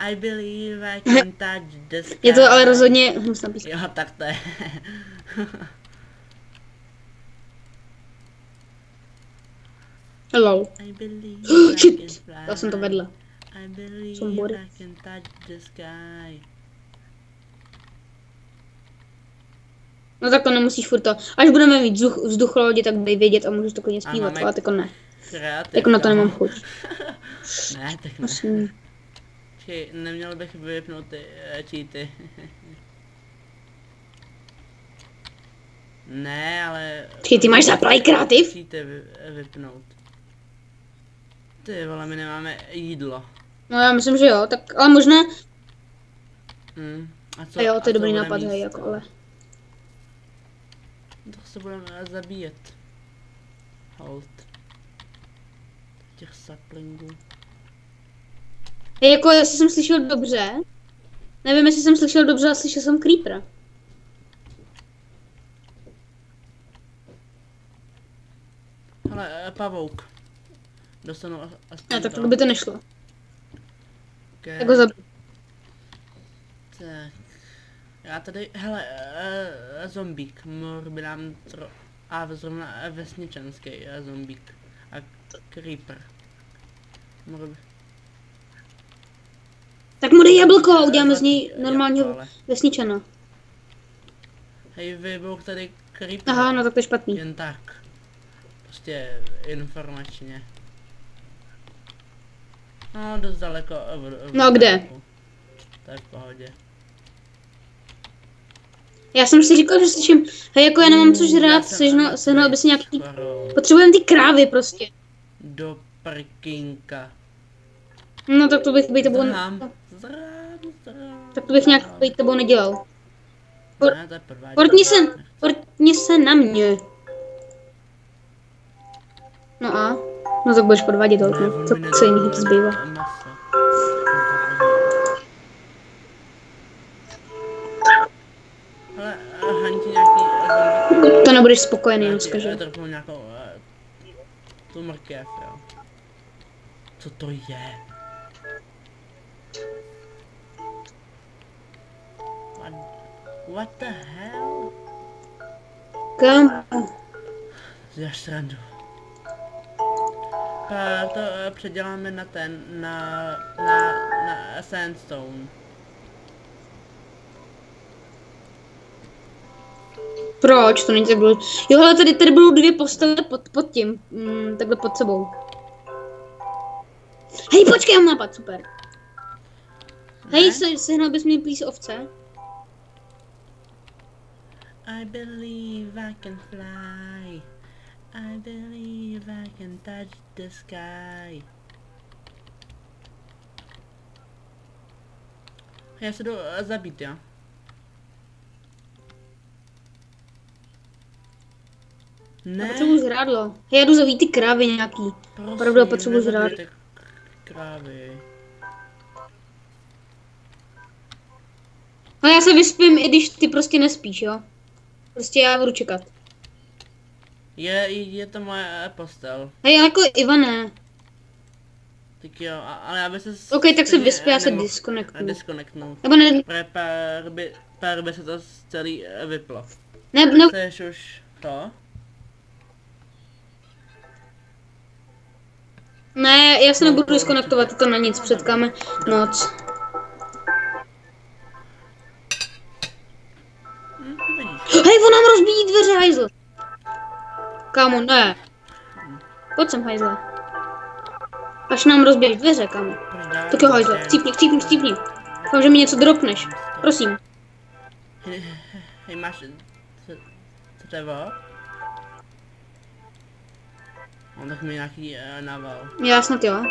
[SPEAKER 2] I believe I can touch the sky.
[SPEAKER 1] Je to ale rozhodně.
[SPEAKER 2] Jo, tak to je.
[SPEAKER 1] Hello.
[SPEAKER 2] I believe I can fly.
[SPEAKER 1] já jsem to vedla.
[SPEAKER 2] I believe
[SPEAKER 1] Somebody.
[SPEAKER 2] I can touch the sky.
[SPEAKER 1] No tak to nemusíš furt to. Až budeme mít vzduch, vzducholodi, tak budeš vědět a můžeš to klidně zpívat, ale jako ne.
[SPEAKER 2] Kreativka.
[SPEAKER 1] Jako na to nemám chuť.
[SPEAKER 2] ne, tak ne.
[SPEAKER 1] Musím.
[SPEAKER 2] Počkej, neměl bych vypnout ty uh, cheaty. ne, ale...
[SPEAKER 1] Počkej, ty máš zaplay kreativ?
[SPEAKER 2] Cheaty vy, vypnout. Ty vole, my nemáme jídlo.
[SPEAKER 1] No já myslím, že jo, tak ale možná,
[SPEAKER 2] Hm. A co,
[SPEAKER 1] a jo, to je dobrý nápad, hej, jako ale.
[SPEAKER 2] To se budeme zabíjet. Hold. Těch saplingů.
[SPEAKER 1] Hej, jako jestli jsem slyšel dobře, nevím, jestli jsem slyšel dobře, ale slyšel jsem Creepera.
[SPEAKER 2] Hele, eh, pavouk. Dostanu a- aspoň
[SPEAKER 1] Ne, tak
[SPEAKER 2] to.
[SPEAKER 1] to by to nešlo.
[SPEAKER 2] Okay.
[SPEAKER 1] Tak ho zabij.
[SPEAKER 2] Tak. Já tady, hele, uh, zombík, mohl by nám tro... A zrovna eh, vesničanský uh, zombík. A creeper. Mohl by...
[SPEAKER 1] Tak mu dej jablko, uděláme z něj
[SPEAKER 2] eh,
[SPEAKER 1] normálního
[SPEAKER 2] jablko,
[SPEAKER 1] vesničana.
[SPEAKER 2] Hej, vybouk tady creeper.
[SPEAKER 1] Aha, no tak to je špatný.
[SPEAKER 2] Jen tak. Prostě informačně. No, dost daleko. eh, v- v-
[SPEAKER 1] No, kde?
[SPEAKER 2] je v pohodě.
[SPEAKER 1] Já jsem si říkal, že slyším, hej, jako já nemám co
[SPEAKER 2] Mm,
[SPEAKER 1] žrát, sehnal, sehnal by si nějaký, potřebujeme ty krávy prostě.
[SPEAKER 2] Do prkínka.
[SPEAKER 1] No tak to bych, bych tebou,
[SPEAKER 2] zdrám.
[SPEAKER 1] tak to bych nějak být tebou nedělal. Portni se, portni se na mě. No a? No tak budeš podvádět
[SPEAKER 2] Ne, on
[SPEAKER 1] co, co jiného ti zbývá. To nebudeš spokojený, skažu.
[SPEAKER 2] eh, trpnu nějakou eh, tu mrkev, jo. Co to je? What, what the hell?
[SPEAKER 1] Kam?
[SPEAKER 2] Děláš srandu. Pa, to eh, předěláme na ten, na, na, na sandstone.
[SPEAKER 1] Proč? To není tak. Jo, hele, tady, tady budou dvě postele pod, pod tím, mm, takhle pod sebou. Hej, počkej, mám nápad, super. Hej, se, sehnal bys mi plíz ovce?
[SPEAKER 2] I believe I can fly. I believe I can touch the sky. Já se jdu eh, zabít, jo? Ne,
[SPEAKER 1] Potřebuji žrádlo. Hej, já jdu zavít ty krávy nějaký.
[SPEAKER 2] prosím,
[SPEAKER 1] opravdu potřebuji
[SPEAKER 2] k- krávy.
[SPEAKER 1] No já se vyspím, i když ty prostě nespíš, jo? Prostě já budu čekat.
[SPEAKER 2] Je, je to moje postel.
[SPEAKER 1] Hej, jako Ivane.
[SPEAKER 2] Tak jo, ale aby se... s-
[SPEAKER 1] OK, tak se vyspí, já se disconnectnu.
[SPEAKER 2] Disconnectnout.
[SPEAKER 1] Nebo ne,
[SPEAKER 2] pár by, pár by se to celý eh, vyplo.
[SPEAKER 1] ne, ne,
[SPEAKER 2] Chceš už to?
[SPEAKER 1] ne, já se nebudu disconnectovat, je to na nic, předkáme noc. Kámo, ne. Pojď sem, hajzle. Až nám rozbiješ dveře, kámo. Tak jo, hajzle, chcípni, chcípni, chcípni. Doufám, že mi něco dropneš. Prosím.
[SPEAKER 2] Hej, máš co- dřevo? No tak mi nějaký uh, naval.
[SPEAKER 1] Já snad jo.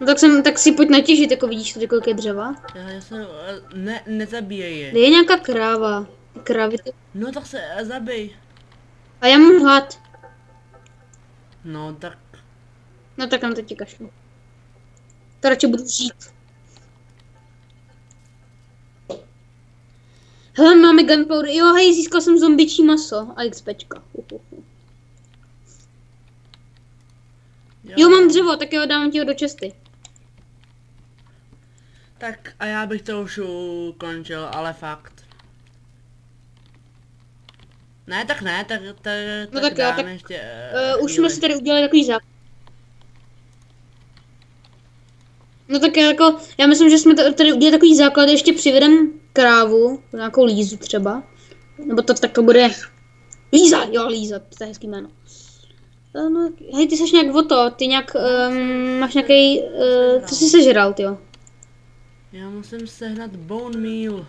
[SPEAKER 1] No tak jsem, tak si pojď natěžit, jako vidíš tady kolik je dřeva.
[SPEAKER 2] Já, já se, uh, ne, nezabíjej je.
[SPEAKER 1] Je nějaká kráva? Krávy to...
[SPEAKER 2] No tak se uh, zabij.
[SPEAKER 1] A já mám hlad.
[SPEAKER 2] No tak,
[SPEAKER 1] No tak na to ti kašlu. To radši budu žít. Hele, máme gunpowder. Jo, hej, získal jsem zombičí maso a XPčka. Uhuhu. Jo, mám dřevo, tak jo, dám ti ho do česty.
[SPEAKER 2] Tak a já bych to už ukončil, ale fakt. Ne, tak ne, tak, tak,
[SPEAKER 1] No
[SPEAKER 2] tak,
[SPEAKER 1] tak jo,
[SPEAKER 2] dáme
[SPEAKER 1] tak,
[SPEAKER 2] ještě...
[SPEAKER 1] Uh, už jsme si tady udělali takový základ. No tak jako, já myslím, že jsme tady udělali takový základ, ještě přivedem krávu, nějakou lízu třeba. Nebo to tak bude... Líza, jo, Líza, to je hezký jméno. Eh, No, hej, ty jsi nějak o to, ty nějak, um, máš nějaký, uh, co jsi sežral, jo?
[SPEAKER 2] Já musím sehnat bone meal.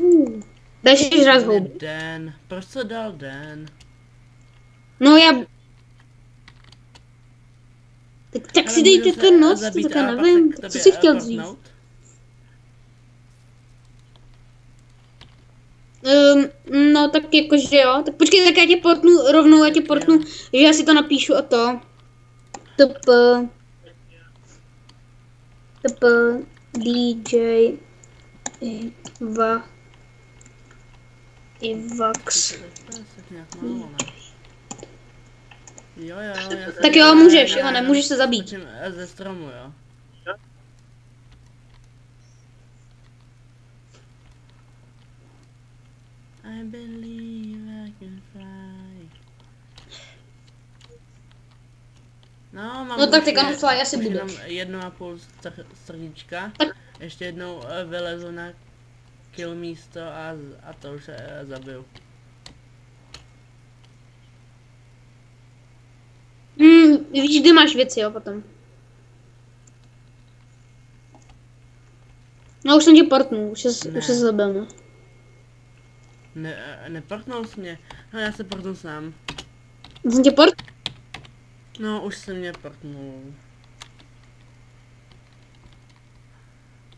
[SPEAKER 1] Uh. Žrát
[SPEAKER 2] Kde je
[SPEAKER 1] houby.
[SPEAKER 2] Den. Proč to dal den?
[SPEAKER 1] No já... Tak, tak
[SPEAKER 2] Ale
[SPEAKER 1] si dejte
[SPEAKER 2] se
[SPEAKER 1] ten noc, to tak nevím,
[SPEAKER 2] se
[SPEAKER 1] co jsi chtěl dřív?
[SPEAKER 2] protnout?
[SPEAKER 1] Um, no tak jakože jo, tak počkej, tak já tě portnu rovnou, já tě portnu, že já si to napíšu a to. TP TP DJ Iva Ivax.
[SPEAKER 2] Jo, jo, se-
[SPEAKER 1] Tak jo, můžeš, jo, ne, můžeš se zabít.
[SPEAKER 2] Ze stromu, jo. I believe I can fly. No, mám
[SPEAKER 1] No tak ty
[SPEAKER 2] je-
[SPEAKER 1] kamufláž asi bude.
[SPEAKER 2] jenom jedno a půl str- srdíčka.
[SPEAKER 1] Tak.
[SPEAKER 2] Ještě jednou eh, vylezu na kill místo a, a to už se eh, zabiju.
[SPEAKER 1] Víš, kde máš věci, jo, potom. No už jsem tě portnul, už se,
[SPEAKER 2] Ne.
[SPEAKER 1] už se zabil, no.
[SPEAKER 2] Ne, eh, neportnul jsi mě. No já se portnu sám.
[SPEAKER 1] Jsem tě port?
[SPEAKER 2] No, už se mě portnul.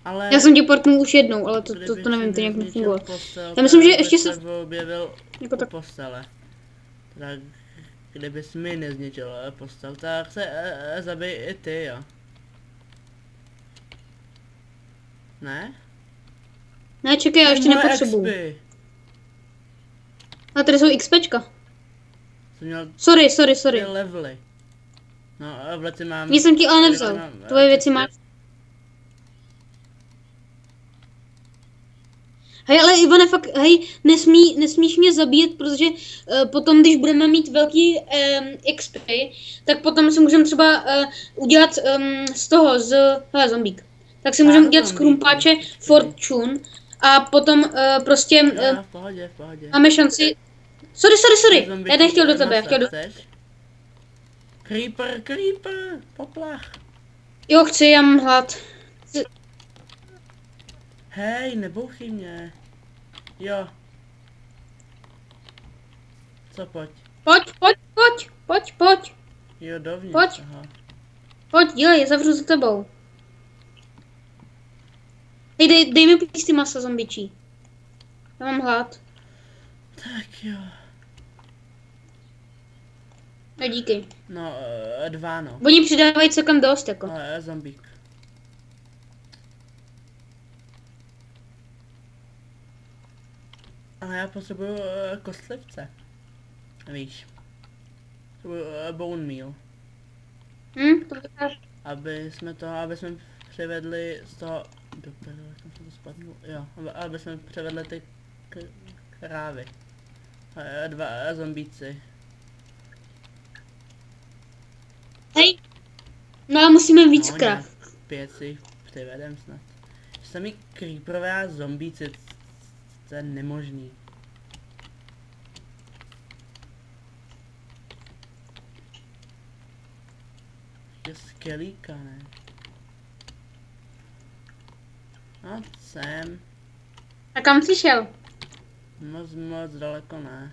[SPEAKER 2] Ale...
[SPEAKER 1] Já jsem tě portnul už jednou, ale to, to, to nevím, to nějak nefungovalo. Já myslím, že
[SPEAKER 2] tak
[SPEAKER 1] ještě se-
[SPEAKER 2] objevil
[SPEAKER 1] Jako tak.
[SPEAKER 2] postele. Teda, kdybys mi nezničil eh, postel, tak se uh, uh, zabij i ty, jo. Ne?
[SPEAKER 1] Ne, čekej, já ještě nepotřebuju. A tady jsou XPčka.
[SPEAKER 2] Jsem měl
[SPEAKER 1] Sorry, sorry, sorry.
[SPEAKER 2] levely. No, a v leci mám...
[SPEAKER 1] Nic jsem ti ale nevzal.
[SPEAKER 2] mám,
[SPEAKER 1] Tvoje věci máš. Hej, ale Ivane, fakt, hej, nesmí, nesmíš mě zabíjet, protože uh, potom, když budeme mít velký um, XP, tak potom si můžeme třeba uh, udělat um, z toho, z, hele, zombík. Tak si
[SPEAKER 2] Já
[SPEAKER 1] můžeme udělat z krumpáče Fortune a potom uh, prostě uh,
[SPEAKER 2] v pohodě, v pohodě.
[SPEAKER 1] máme šanci... Sorry, sorry, sorry, já nechtěl do tebe, já chtěl do...
[SPEAKER 2] Creeper, creeper, poplach.
[SPEAKER 1] Jo, chci, já mám hlad.
[SPEAKER 2] Hej, nebouchy mě. Jo. Co pojď?
[SPEAKER 1] Pojď, pojď, pojď, pojď, pojď.
[SPEAKER 2] Jo, dovnitř.
[SPEAKER 1] Pojď.
[SPEAKER 2] Aha.
[SPEAKER 1] Pojď, dělej, zavřu za tebou. Hej, dej, dej mi písty masa zombičí. Já mám hlad.
[SPEAKER 2] Tak jo.
[SPEAKER 1] No díky.
[SPEAKER 2] No, eh, dva no.
[SPEAKER 1] Oni přidávají celkem dost, jako.
[SPEAKER 2] No, je zombík. Ale já potřebuju eh, kostlivce. Víš. Potřebuju eh, bone meal.
[SPEAKER 1] Hm, to vypadá.
[SPEAKER 2] Aby jsme to, aby jsme přivedli z toho... Do jsem se to spadnul. Jo, aby, aby jsme přivedli ty krávy. Eh, Dva eh, zombíci.
[SPEAKER 1] Hej. No ale musíme víc
[SPEAKER 2] No,
[SPEAKER 1] krav.
[SPEAKER 2] Pět si přivedem snad. Sami creeperové a zombíci, to je nemožný. Je skelíka, ne? No, jsem.
[SPEAKER 1] A kam jsi šel?
[SPEAKER 2] Moc, moc daleko ne.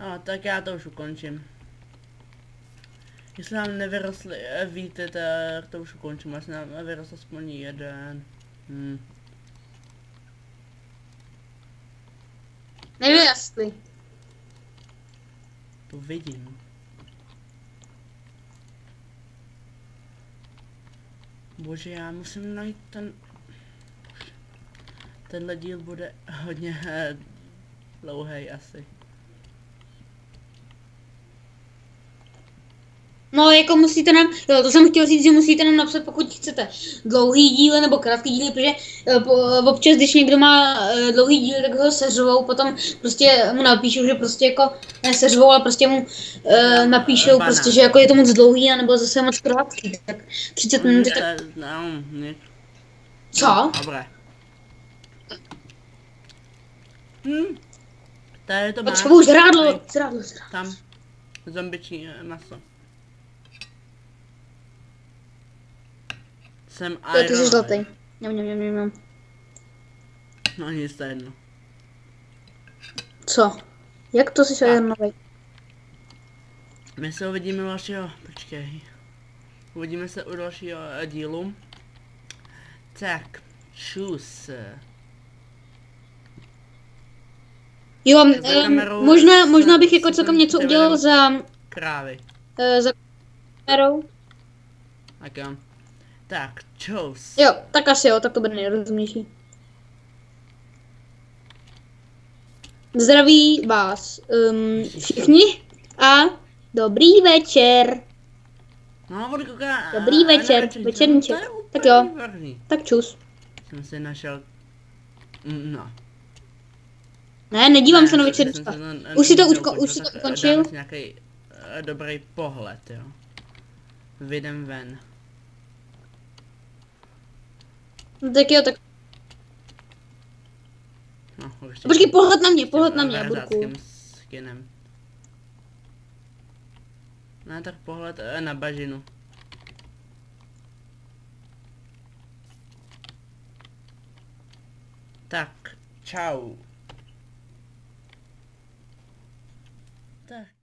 [SPEAKER 2] No, tak já to už ukončím. Jestli nám nevyrostly eh, víty, tak to už ukončím, až nám vyrostl aspoň jeden. Hm.
[SPEAKER 1] Nevím, jestli.
[SPEAKER 2] To vidím. Bože, já musím najít ten... Tenhle díl bude hodně eh, dlouhý asi.
[SPEAKER 1] No, jako musíte nám, jo, to jsem chtěl říct, že musíte nám napsat, pokud chcete dlouhý díly nebo krátký díly, protože po, občas, když někdo má eh, dlouhý díl, tak ho seřvou, potom prostě mu napíšou, že prostě jako, ne seřvou, ale prostě mu uh, napíšou
[SPEAKER 2] Banán.
[SPEAKER 1] prostě, že jako je to moc dlouhý, anebo zase moc krátký, tak 30 minut je tak,
[SPEAKER 2] No,
[SPEAKER 1] co?
[SPEAKER 2] Dobré. Hm. Tady to máš.
[SPEAKER 1] Potřebuju zrádlo, zrádlo, zrádlo.
[SPEAKER 2] Tam. Zombičí maso. Jsem
[SPEAKER 1] To je ty jsi
[SPEAKER 2] Iron.
[SPEAKER 1] zlatý. Něm, něm, něm, něm.
[SPEAKER 2] No nic, to je jedno.
[SPEAKER 1] Co? Jak to jsi Ironovej?
[SPEAKER 2] My se uvidíme u dalšího, počkej. Uvidíme se u dalšího eh, dílu. Tak, čus.
[SPEAKER 1] Jo,
[SPEAKER 2] kamerou
[SPEAKER 1] možná, možná bych jako celkem něco udělal za,
[SPEAKER 2] Krávy.
[SPEAKER 1] eh, za kamerou.
[SPEAKER 2] Tak jo. Tak, čus.
[SPEAKER 1] Jo, tak asi jo, tak to bude nejrozumnější. Zdraví vás um, všichni a dobrý večer.
[SPEAKER 2] No.
[SPEAKER 1] Dobrý večer,
[SPEAKER 2] večerníček.
[SPEAKER 1] Tak jo.
[SPEAKER 2] výborný.
[SPEAKER 1] Tak čus.
[SPEAKER 2] Jsem si našel... Mm, No.
[SPEAKER 1] Ne, nedívám
[SPEAKER 2] Ne,
[SPEAKER 1] se na večerníčka.
[SPEAKER 2] na-
[SPEAKER 1] Už si to učko-
[SPEAKER 2] ukončil,
[SPEAKER 1] už si to
[SPEAKER 2] eh,
[SPEAKER 1] ukončil?
[SPEAKER 2] nějaký eh, dobrý pohled, jo. Vydem ven.
[SPEAKER 1] No, tak jo, tak
[SPEAKER 2] No, určitě.
[SPEAKER 1] počkej, pohled na mě, pohled na mě, Burku.
[SPEAKER 2] skinem. Ne, tak pohled eh, na bažinu. Tak, čau. Tak.